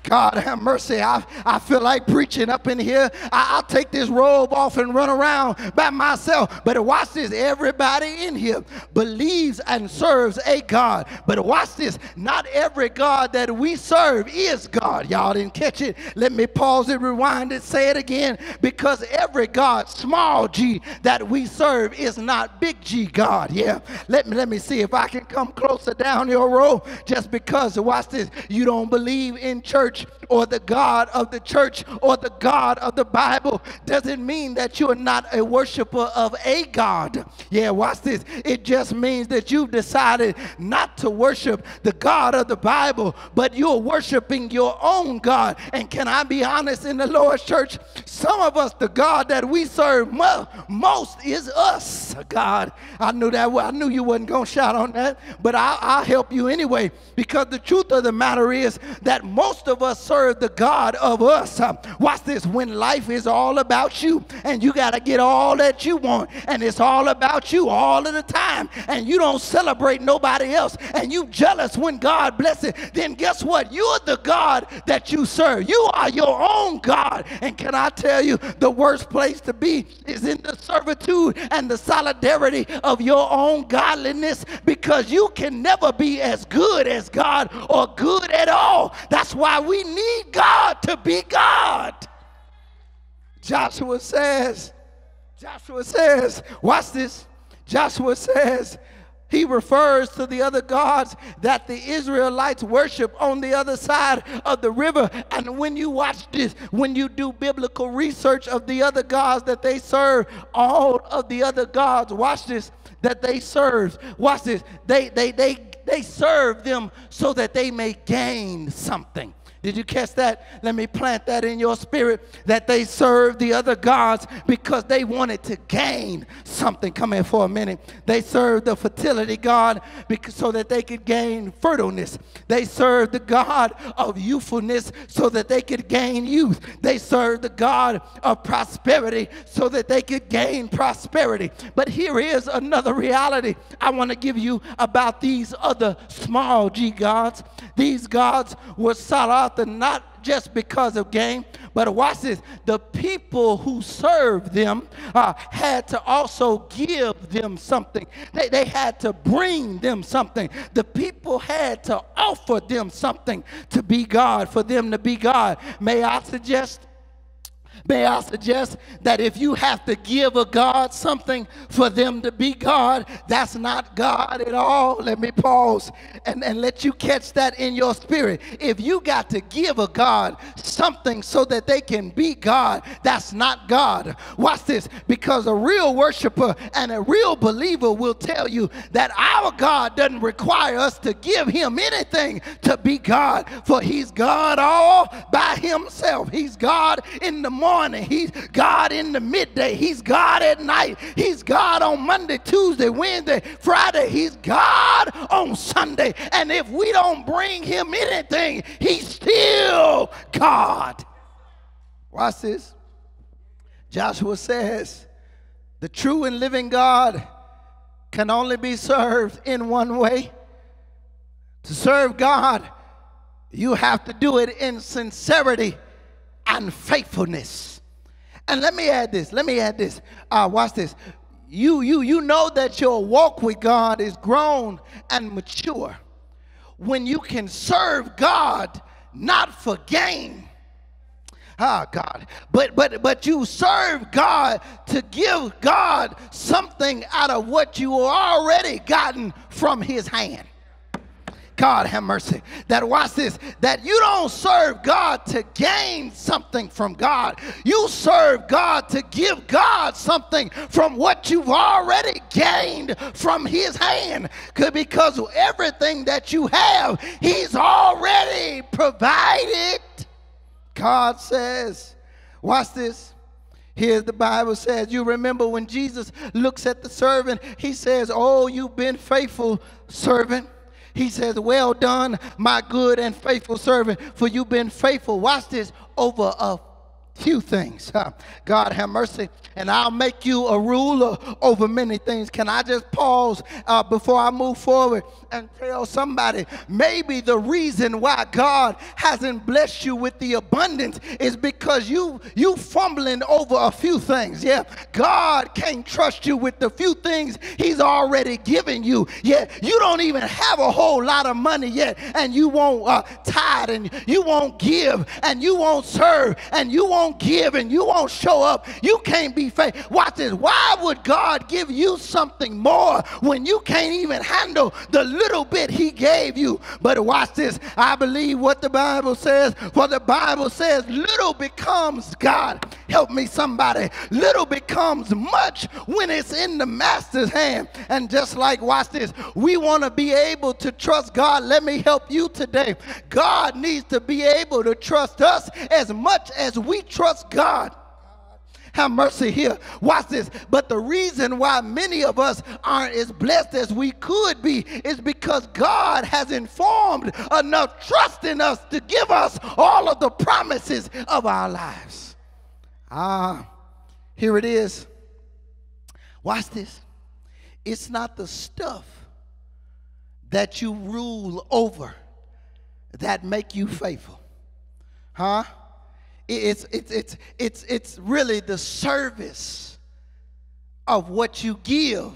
God have mercy. I, I feel like preaching up in here. I, will take this robe off and run around by myself. But watch this. Everybody in here believes and serves a God. But watch this. Not every God that we serve is God. Y'all didn't catch it. Let me pause it, rewind it, say it again. Because every God, small g, that we serve is not big G God. Yeah. Let me let me see if I can come closer down your road. Just because, watch this, you don't believe in church church or the God of the church or the God of the Bible doesn't mean that you're not a worshiper of a God. Yeah, watch this. It just means that you've decided not to worship the God of the Bible, but you're worshiping your own God. And can I be honest in the Lord's church? Some of us, the God that we serve most is us. God, I knew that. Well, I knew you wasn't going to shout on that, but I'll, I'll help you anyway because the truth of the matter is that most of us serve the God of us. Uh, watch this. When life is all about you and you got to get all that you want and it's all about you all of the time and you don't celebrate nobody else and you jealous when God blesses, then guess what? You're the God that you serve. You are your own God. And can I tell you, the worst place to be is in the servitude and the solidarity of your own godliness because you can never be as good as God or good at all. That's why we need God to be God. Joshua says, Joshua says, watch this. Joshua says, he refers to the other gods that the Israelites worship on the other side of the river. And when you watch this, when you do biblical research of the other gods that they serve, all of the other gods, watch this, that they serve, watch this, they, they, they, they serve them so that they may gain something. Did you catch that? Let me plant that in your spirit that they served the other gods because they wanted to gain something. Come in for a minute. They served the fertility god because, so that they could gain fertileness. They served the god of youthfulness so that they could gain youth. They served the god of prosperity so that they could gain prosperity. But here is another reality I want to give you about these other small g gods. These gods were sought not just because of gain, but watch this the people who served them uh, had to also give them something. They, they had to bring them something. The people had to offer them something to be God, for them to be God. May I suggest? May I suggest that if you have to give a God something for them to be God, that's not God at all. Let me pause and, and let you catch that in your spirit. If you got to give a God something so that they can be God, that's not God. Watch this, because a real worshiper and a real believer will tell you that our God doesn't require us to give him anything to be God, for he's God all by himself. He's God in the morning morning. He's God in the midday. He's God at night. He's God on Monday, Tuesday, Wednesday, Friday. He's God on Sunday. And if we don't bring him anything, he's still God. Watch this. Joshua says, the true and living God can only be served in one way. To serve God, you have to do it in sincerity and faithfulness. And let me add this. Let me add this. Uh, watch this. You, you, you know that your walk with God is grown and mature when you can serve God not for gain. Ah, God. But but but you serve God to give God something out of what you already gotten from his hand. God have mercy. That watch this, that you don't serve God to gain something from God. You serve God to give God something from what you've already gained from his hand. Because everything that you have, he's already provided. God says, watch this. Here the Bible says, you remember when Jesus looks at the servant, he says, Oh, you've been faithful, servant. He says, Well done, my good and faithful servant, for you've been faithful. Watch this over a few things. God have mercy. And I'll make you a ruler over many things. Can I just pause uh, before I move forward and tell somebody maybe the reason why God hasn't blessed you with the abundance is because you you fumbling over a few things. Yeah, God can't trust you with the few things He's already given you. Yeah, you don't even have a whole lot of money yet, and you won't uh, tithe, and you won't give, and you won't serve, and you won't give, and you won't show up. You can't be faithful. Watch this. Why would God give you something more when you can't even handle the little bit he gave you. But watch this. I believe what the Bible says. For the Bible says, little becomes God. Help me, somebody. Little becomes much when it's in the master's hand. And just like, watch this, we want to be able to trust God. Let me help you today. God needs to be able to trust us as much as we trust God. Have mercy here. Watch this. But the reason why many of us aren't as blessed as we could be is because God has informed enough trust in us to give us all of the promises of our lives. Ah, here it is. Watch this. It's not the stuff that you rule over that make you faithful. Huh? It's, it's, it's, it's, it's really the service of what you give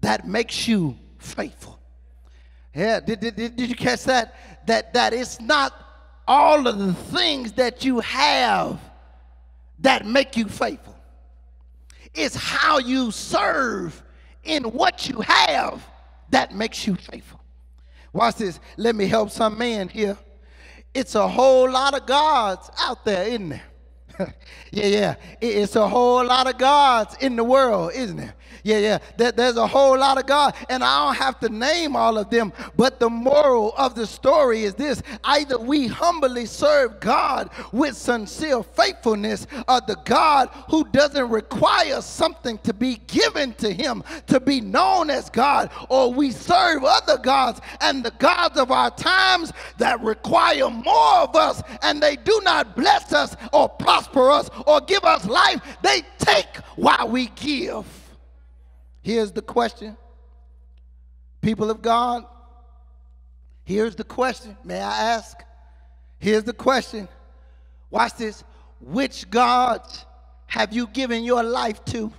that makes you faithful. Yeah, did, did, did you catch that? That, that it's not all of the things that you have that make you faithful. It's how you serve in what you have that makes you faithful. Watch this. Let me help some man here. It's a whole lot of gods out there, isn't there? yeah, yeah. It's a whole lot of gods in the world, isn't it? Yeah, yeah. There, there's a whole lot of God, and I don't have to name all of them. But the moral of the story is this either we humbly serve God with sincere faithfulness, or the God who doesn't require something to be given to Him to be known as God, or we serve other gods and the gods of our times that require more of us, and they do not bless us or prosper us or give us life. They take while we give. Here's the question People of God, here's the question. May I ask? Here's the question. Watch this. Which gods have you given your life to?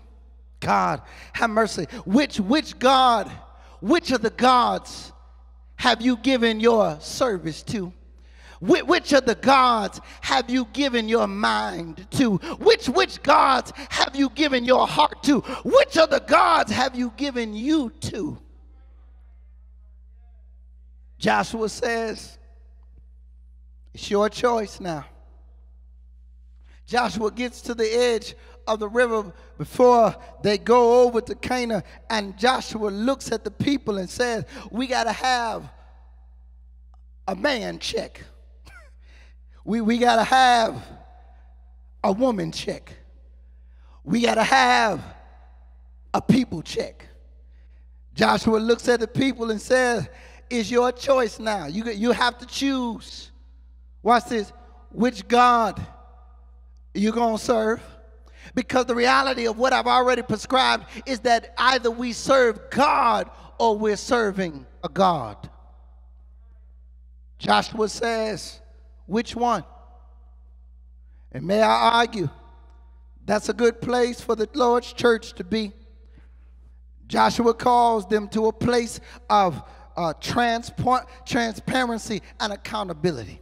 God, have mercy. Which which God, which of the gods have you given your service to? Which of the gods have you given your mind to? Which which gods have you given your heart to? Which of the gods have you given you to? Joshua says, It's your choice now. Joshua gets to the edge of the river before they go over to Canaan, and Joshua looks at the people and says, We got to have a man check. We, we got to have a woman check. We got to have a people check. Joshua looks at the people and says, It's your choice now. You, you have to choose. Watch this. Which God you're going to serve? Because the reality of what I've already prescribed is that either we serve God or we're serving a God. Joshua says, which one? And may I argue, that's a good place for the Lord's church to be. Joshua calls them to a place of uh, transparency and accountability.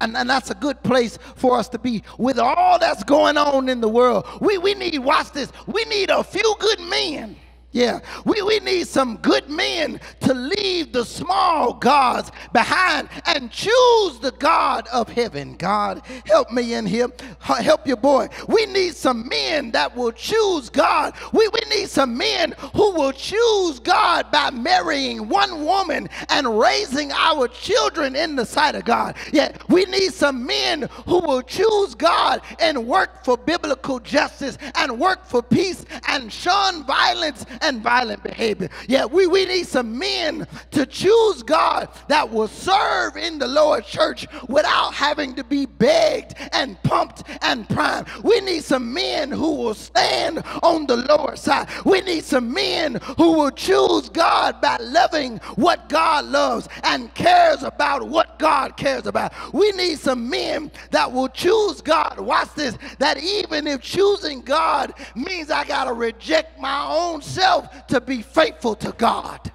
And, and that's a good place for us to be with all that's going on in the world. We, we need, watch this, we need a few good men Yeah, we, we need some good men to leave the small gods behind and choose the God of heaven. God, help me in here. Help your boy. We need some men that will choose God. We, we need some men who will choose God by marrying one woman and raising our children in the sight of God. Yeah, we need some men who will choose God and work for biblical justice and work for peace and shun violence and violent behavior. Yeah, we, we need some men to choose God that will serve in the Lord church without having to be begged and pumped and primed. We need some men who will stand on the Lord side. We need some men who will choose God by loving what God loves and cares about what God cares about. We need some men that will choose God. Watch this. That even if choosing God means I got to reject my own self to be faithful to God.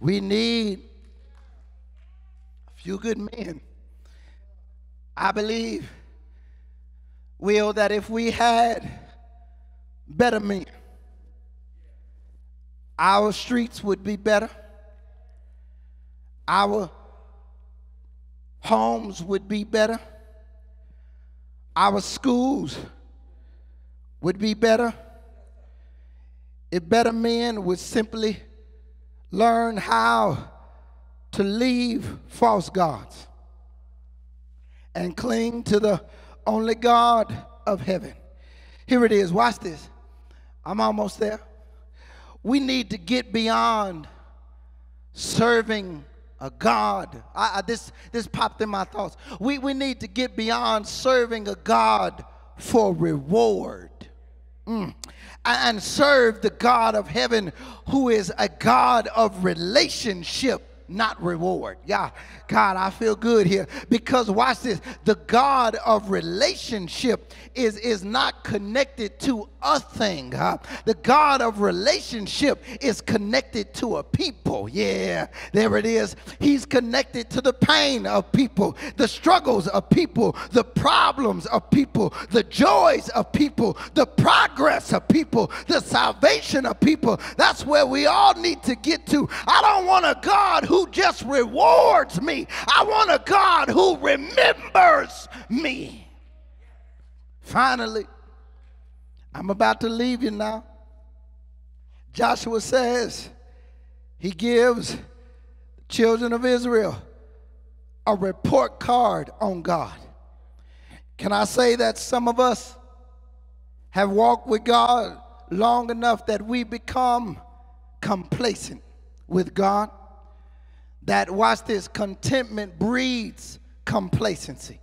We need a few good men. I believe, Will, that if we had better men, our streets would be better, our homes would be better, our schools would be better if better men would simply learn how to leave false gods and cling to the only God of heaven. Here it is. Watch this. I'm almost there. We need to get beyond serving a God. I, I, this, this popped in my thoughts. We, we need to get beyond serving a God for reward. Mm and serve the God of heaven who is a God of relationship not reward. Yeah, God, I feel good here because watch this. The God of relationship is, is not connected to a thing. Huh? The God of relationship is connected to a people. Yeah, there it is. He's connected to the pain of people, the struggles of people, the problems of people, the joys of people, the progress of people, the salvation of people. That's where we all need to get to. I don't want a God who who just rewards me. I want a God who remembers me. Finally, I'm about to leave you now. Joshua says he gives children of Israel a report card on God. Can I say that some of us have walked with God long enough that we become complacent with God? That, watch this, contentment breeds complacency.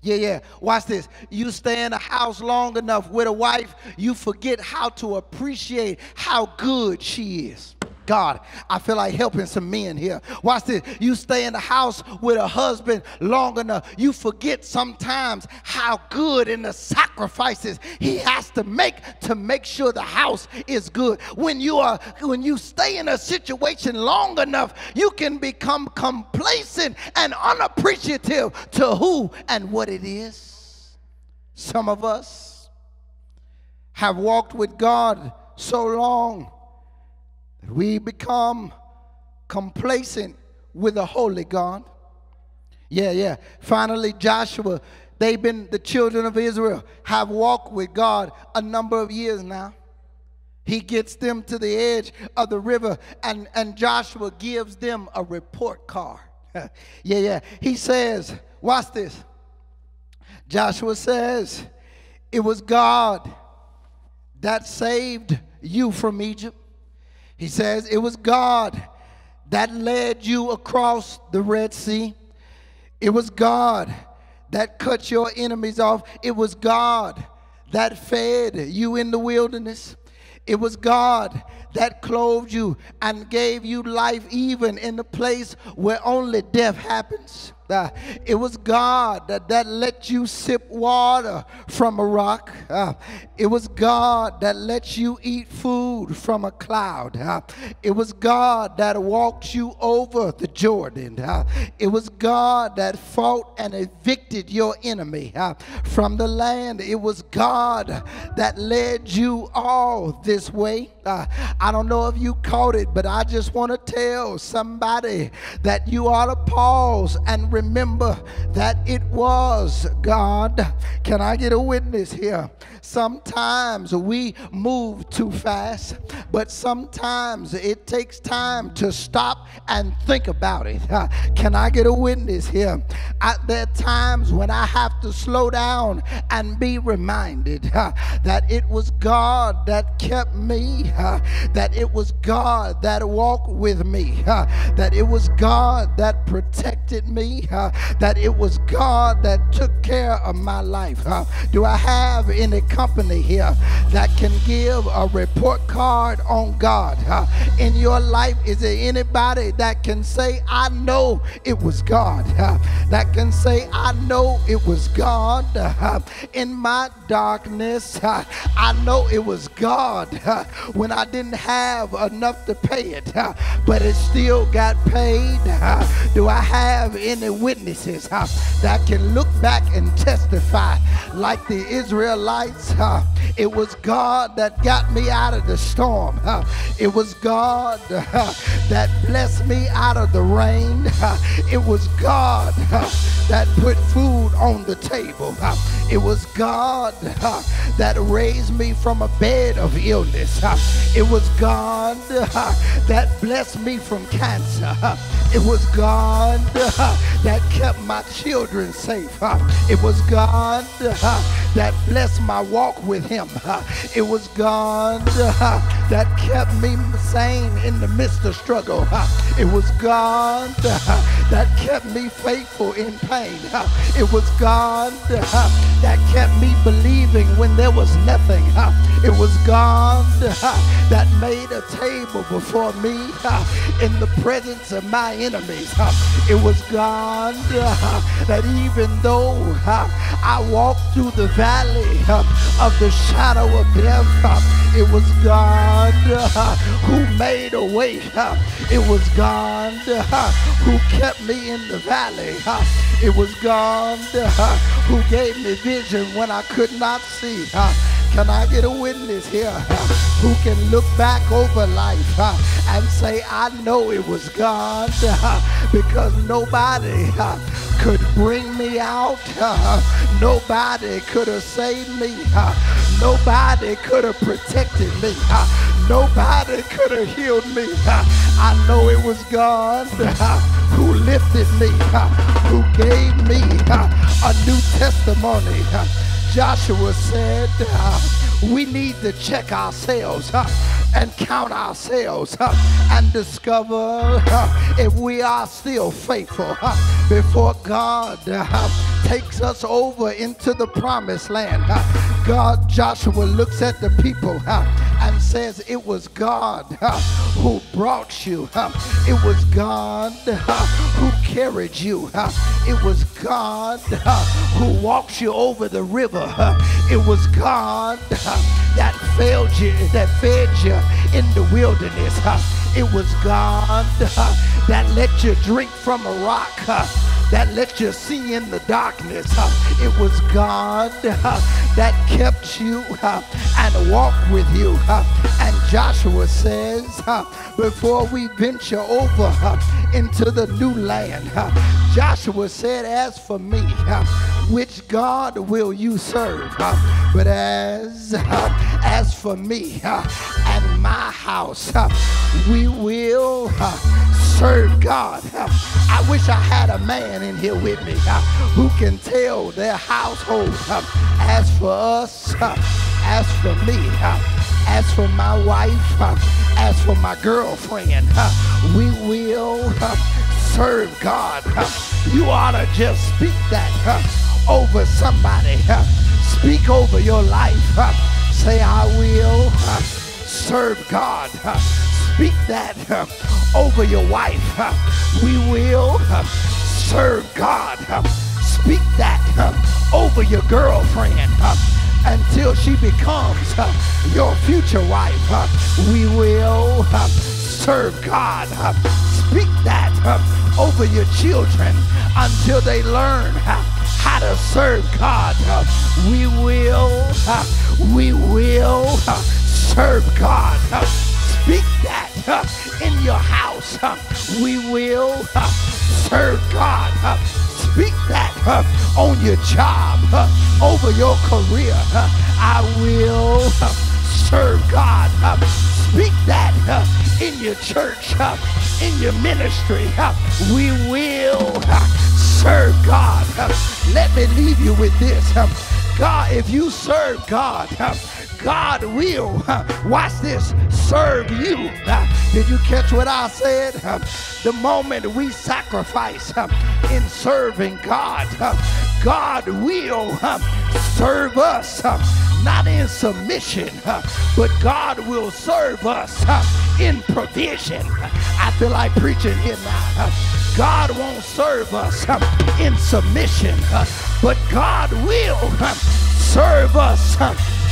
Yeah, yeah. Watch this. You stay in a house long enough with a wife, you forget how to appreciate how good she is. God, I feel like helping some men here. Watch this. You stay in the house with a husband long enough, you forget sometimes how good in the sacrifices he has to make to make sure the house is good. When you are when you stay in a situation long enough, you can become complacent and unappreciative to who and what it is. Some of us have walked with God so long we become complacent with the holy God. Yeah, yeah. Finally, Joshua, they've been, the children of Israel have walked with God a number of years now. He gets them to the edge of the river, and, and Joshua gives them a report card. yeah, yeah. He says, watch this. Joshua says, It was God that saved you from Egypt. He says, It was God that led you across the Red Sea. It was God that cut your enemies off. It was God that fed you in the wilderness. It was God that clothed you and gave you life even in the place where only death happens. Uh, it was God that, that let you sip water from a rock. Uh, it was God that let you eat food from a cloud. Uh, it was God that walked you over the Jordan. Uh, it was God that fought and evicted your enemy uh, from the land. It was God that led you all this way. Uh, I don't know if you caught it, but I just want to tell somebody that you ought to pause and remember that it was God. Can I get a witness here? Sometimes we move too fast, but sometimes it takes time to stop and think about it. Can I get a witness here? Uh, there are times when I have to slow down and be reminded uh, that it was God that kept me, uh, that it was God that walked with me, uh, that it was God that protected me, that it was God that took care of my life. do I have any company here that can give a report card on God? in your life, is there anybody that can say, I know it was God? that can say, I know it was God in my darkness. I know it was God when I didn't have enough to pay it, but it still got paid. Do I have any witnesses that can look back and testify like the Israelites? It was God that got me out of the storm. It was God that blessed me out of the rain. It was God that put food on the table. It was God that raised me from a bed of illness. It was God that blessed me from cancer. It was God that kept my children safe. It was God that blessed my walk with Him. It was God that kept me sane in the midst of struggle. It was God that kept me faithful in pain. It was God that kept me believing when there was nothing. It was God that made a table before me in the presence of my enemies. It was God that even though I walked through the valley of the shadow of death, it was God uh, who made a way. It was God uh, who kept me in the valley. It was God uh, who gave me vision when I could not see. Can I get a witness here who can look back over life and say, I know it was God because nobody could bring me out. Nobody could have saved me. Nobody could have protected me. Nobody could have healed me. I know it was God who lifted me, who gave me a new testimony. Joshua said, uh, we need to check ourselves uh, and count ourselves uh, and discover uh, if we are still faithful uh, before God uh, takes us over into the promised land. God, Joshua looks at the people and says, It was God who brought you, it was God who carried you, it was God who walked you over the river, it was God that failed you, that fed you in the wilderness. It was God that let you drink from a rock that let you see in the darkness. It was God that kept you and walked with you. And Joshua says, before we venture over into the new land, Joshua said, As for me, which God will you serve? But as as for me and my house, we will uh, serve God. Uh, I wish I had a man in here with me uh, who can tell their household, as for us, as for me, as for my wife, as for my girlfriend, we will serve God. You ought to just speak that over somebody. Speak over your life. Say, I will serve God. Speak that uh, over your wife. Uh, we will uh, serve God. Speak that over your girlfriend until she becomes your future wife. We will serve God. Speak that over your children until they learn how to serve God. We will, we will serve God. Speak that in your house. We will serve God. Speak that on your job, over your career. I will serve God. Speak that in your church, in your ministry. We will serve God. Let me leave you with this. God, if you serve God, God will, watch this, serve you. Did you catch what I said? The moment we sacrifice in serving God, God will serve us, not in submission, but God will serve us in provision. I feel like preaching here now. God won't serve us in submission, but God will serve us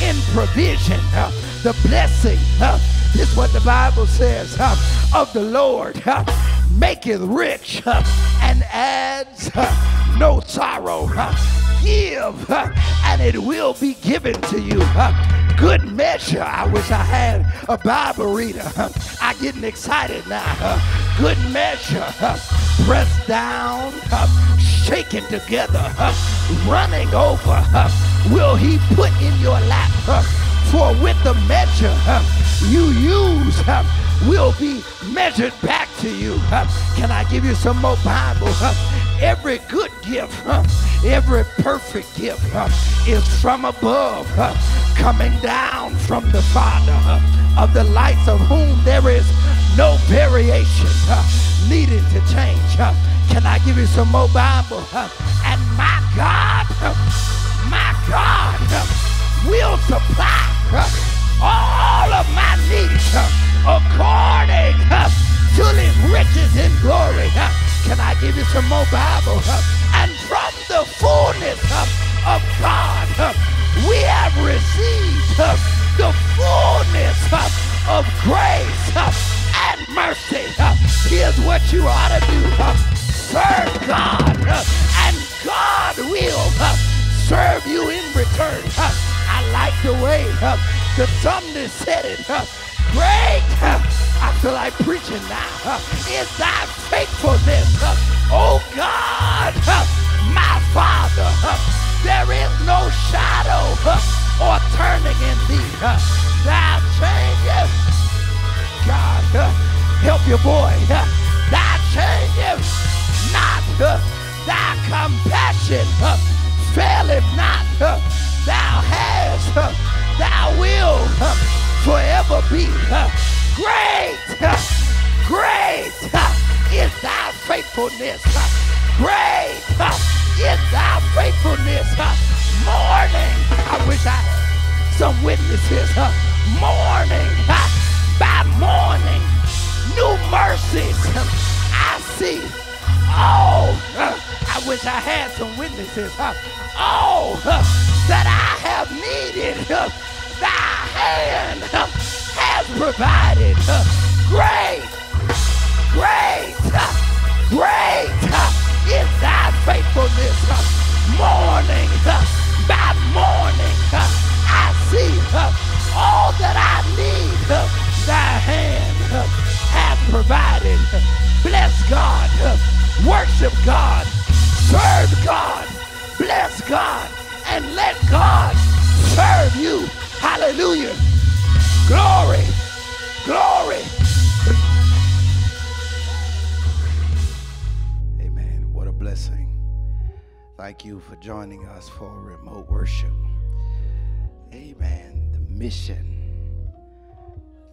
in provision. The blessing, is what the Bible says, of the Lord maketh rich and adds no sorrow. Give and it will be given to you. Good measure. I wish I had a Bible reader. I'm getting excited now. Good measure. Pressed down, shaken together, running over. Will he put in your lap? For with the measure you use, will be measured back to you. Can I give you some more Bible? Every good gift, every perfect gift is from above, coming down from the Father of the lights of whom there is no variation needing to change. Can I give you some more Bible? And my God, my God will supply uh, all of my needs uh, according uh, to his riches in glory. Can I give you some more Bible?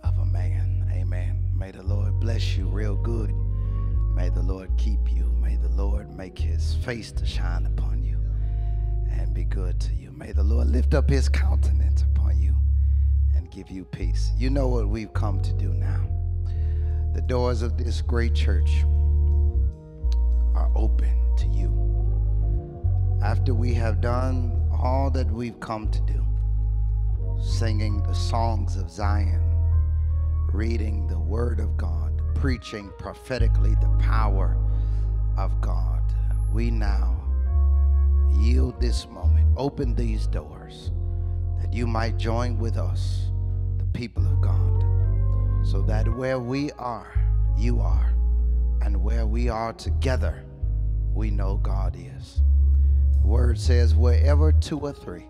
Of a man. Amen. May the Lord bless you real good. May the Lord keep you. May the Lord make his face to shine upon you and be good to you. May the Lord lift up his countenance upon you and give you peace. You know what we've come to do now. The doors of this great church are open to you. After we have done all that we've come to do, singing the songs of Zion, reading the Word of God, preaching prophetically the power of God, we now yield this moment, open these doors, that you might join with us, the people of God, so that where we are, you are, and where we are together, we know God is. The word says, wherever two or three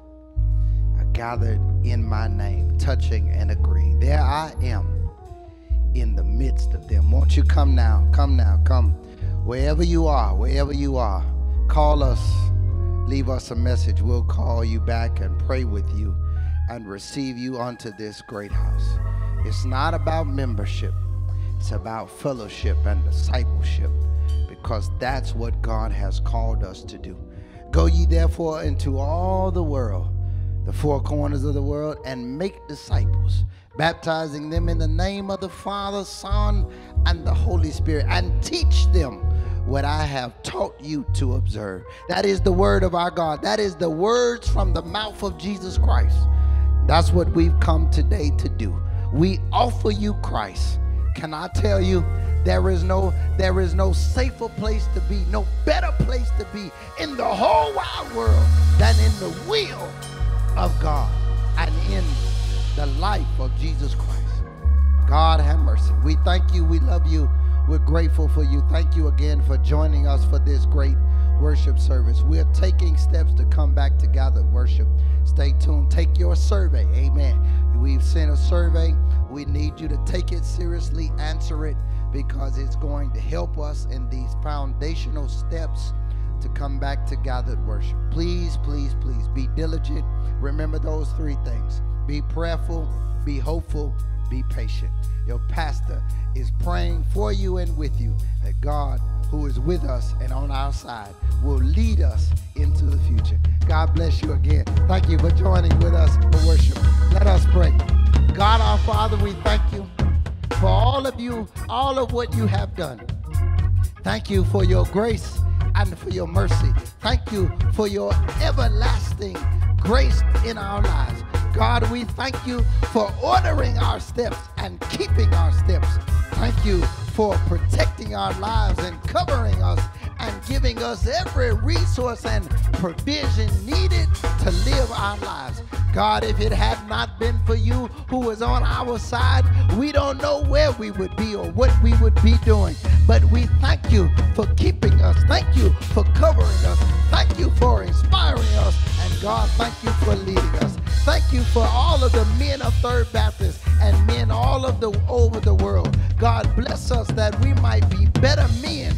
gathered in my name, touching and agreeing, there I am in the midst of them. Won't you come now? Come now, come. Wherever you are, wherever you are, call us, leave us a message. We'll call you back and pray with you and receive you unto this great house. It's not about membership, it's about fellowship and discipleship because that's what God has called us to do. Go ye therefore into all the world, the four corners of the world, and make disciples, baptizing them in the name of the Father, Son, and the Holy Spirit, and teach them what I have taught you to observe. That is the word of our God. That is the words from the mouth of Jesus Christ. That's what we've come today to do. We offer you Christ. Can I tell you there is no there is no safer place to be, no better place to be in the whole wide world than in the will of God and in the life of Jesus Christ. God have mercy. We thank you. We love you. We're grateful for you. Thank you again for joining us for this great worship service. We're taking steps to come back together, worship. Stay tuned. Take your survey. Amen. We've sent a survey. We need you to take it seriously, answer it, because it's going to help us in these foundational steps to come back to gathered worship. Please, please, please be diligent. Remember those three things be prayerful, be hopeful, be patient. Your pastor is praying for you and with you that God, who is with us and on our side, will lead us into the future. God bless you again. Thank you for joining with us for worship. Let us pray. God our Father, we thank you for all of you, all of what you have done. Thank you for your grace and for your mercy. Thank you for your everlasting grace in our lives. God, we thank you for ordering our steps and keeping our steps. Thank you for protecting our lives and covering us and giving us every resource and provision needed to live our lives. God, if it had not been for you who was on our side, we don't know where we would be or what we would be doing. But we thank you for keeping us. Thank you for covering us. Thank you for inspiring us. And God, thank you for leading us. Thank you for all of the men of Third Baptist and men all of the over the world. God bless us that we might be better men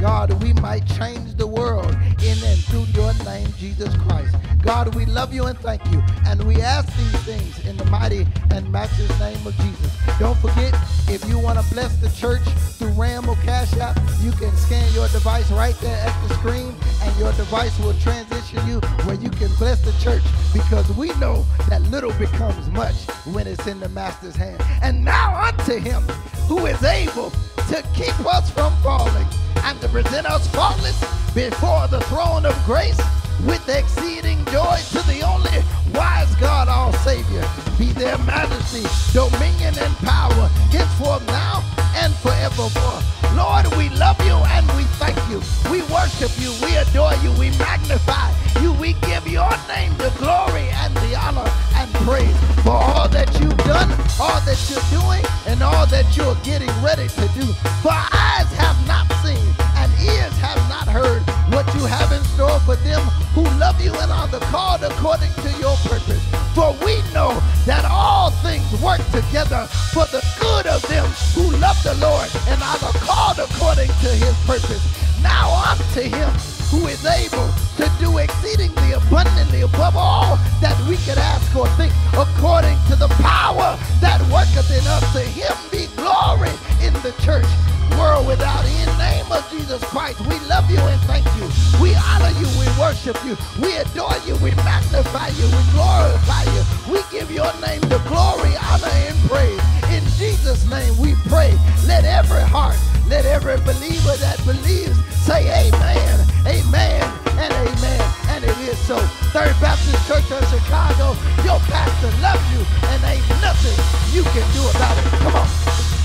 God, we might change the world in and through your name, Jesus Christ. God, we love you and thank you. And we ask these things in the mighty and matchless name of Jesus. Don't forget, if you want to bless the church through Ram or Cash App, you can scan your device right there at the screen, and your device will transition you where you can bless the church because we know that little becomes much when it's in the Master's hand. And now unto him who is able to keep us from falling and to present us faultless before the throne of grace with exceeding joy to the only wise God, our Savior. Be their majesty, dominion, and power, henceforth now and forevermore. Lord, we love you and we thank you. We worship you, we adore you, we magnify you, we give your name the glory and the honor and praise for all that you've done, all that you're doing, and all that you're getting ready to do. For eyes have not seen and ears have not heard what you have in store for them who love you and are the called according to your purpose. For we know that all things work together for the good of them who love the Lord and are the called according to his purpose. Now unto him who is able to do exceedingly abundantly above all that we could ask or think, according to the power that worketh in us. To him be glory in the church world without end. Name of Jesus Christ, we love you and thank you. We honor you, we worship you, we adore you, we magnify you, we glorify you. We give your name the glory, honor, and praise. In Jesus' name we pray. Let every heart, let every believer that believes say amen. Amen and amen. And it is so. Third Baptist Church of Chicago, your pastor loves you and ain't nothing you can do about it. Come on.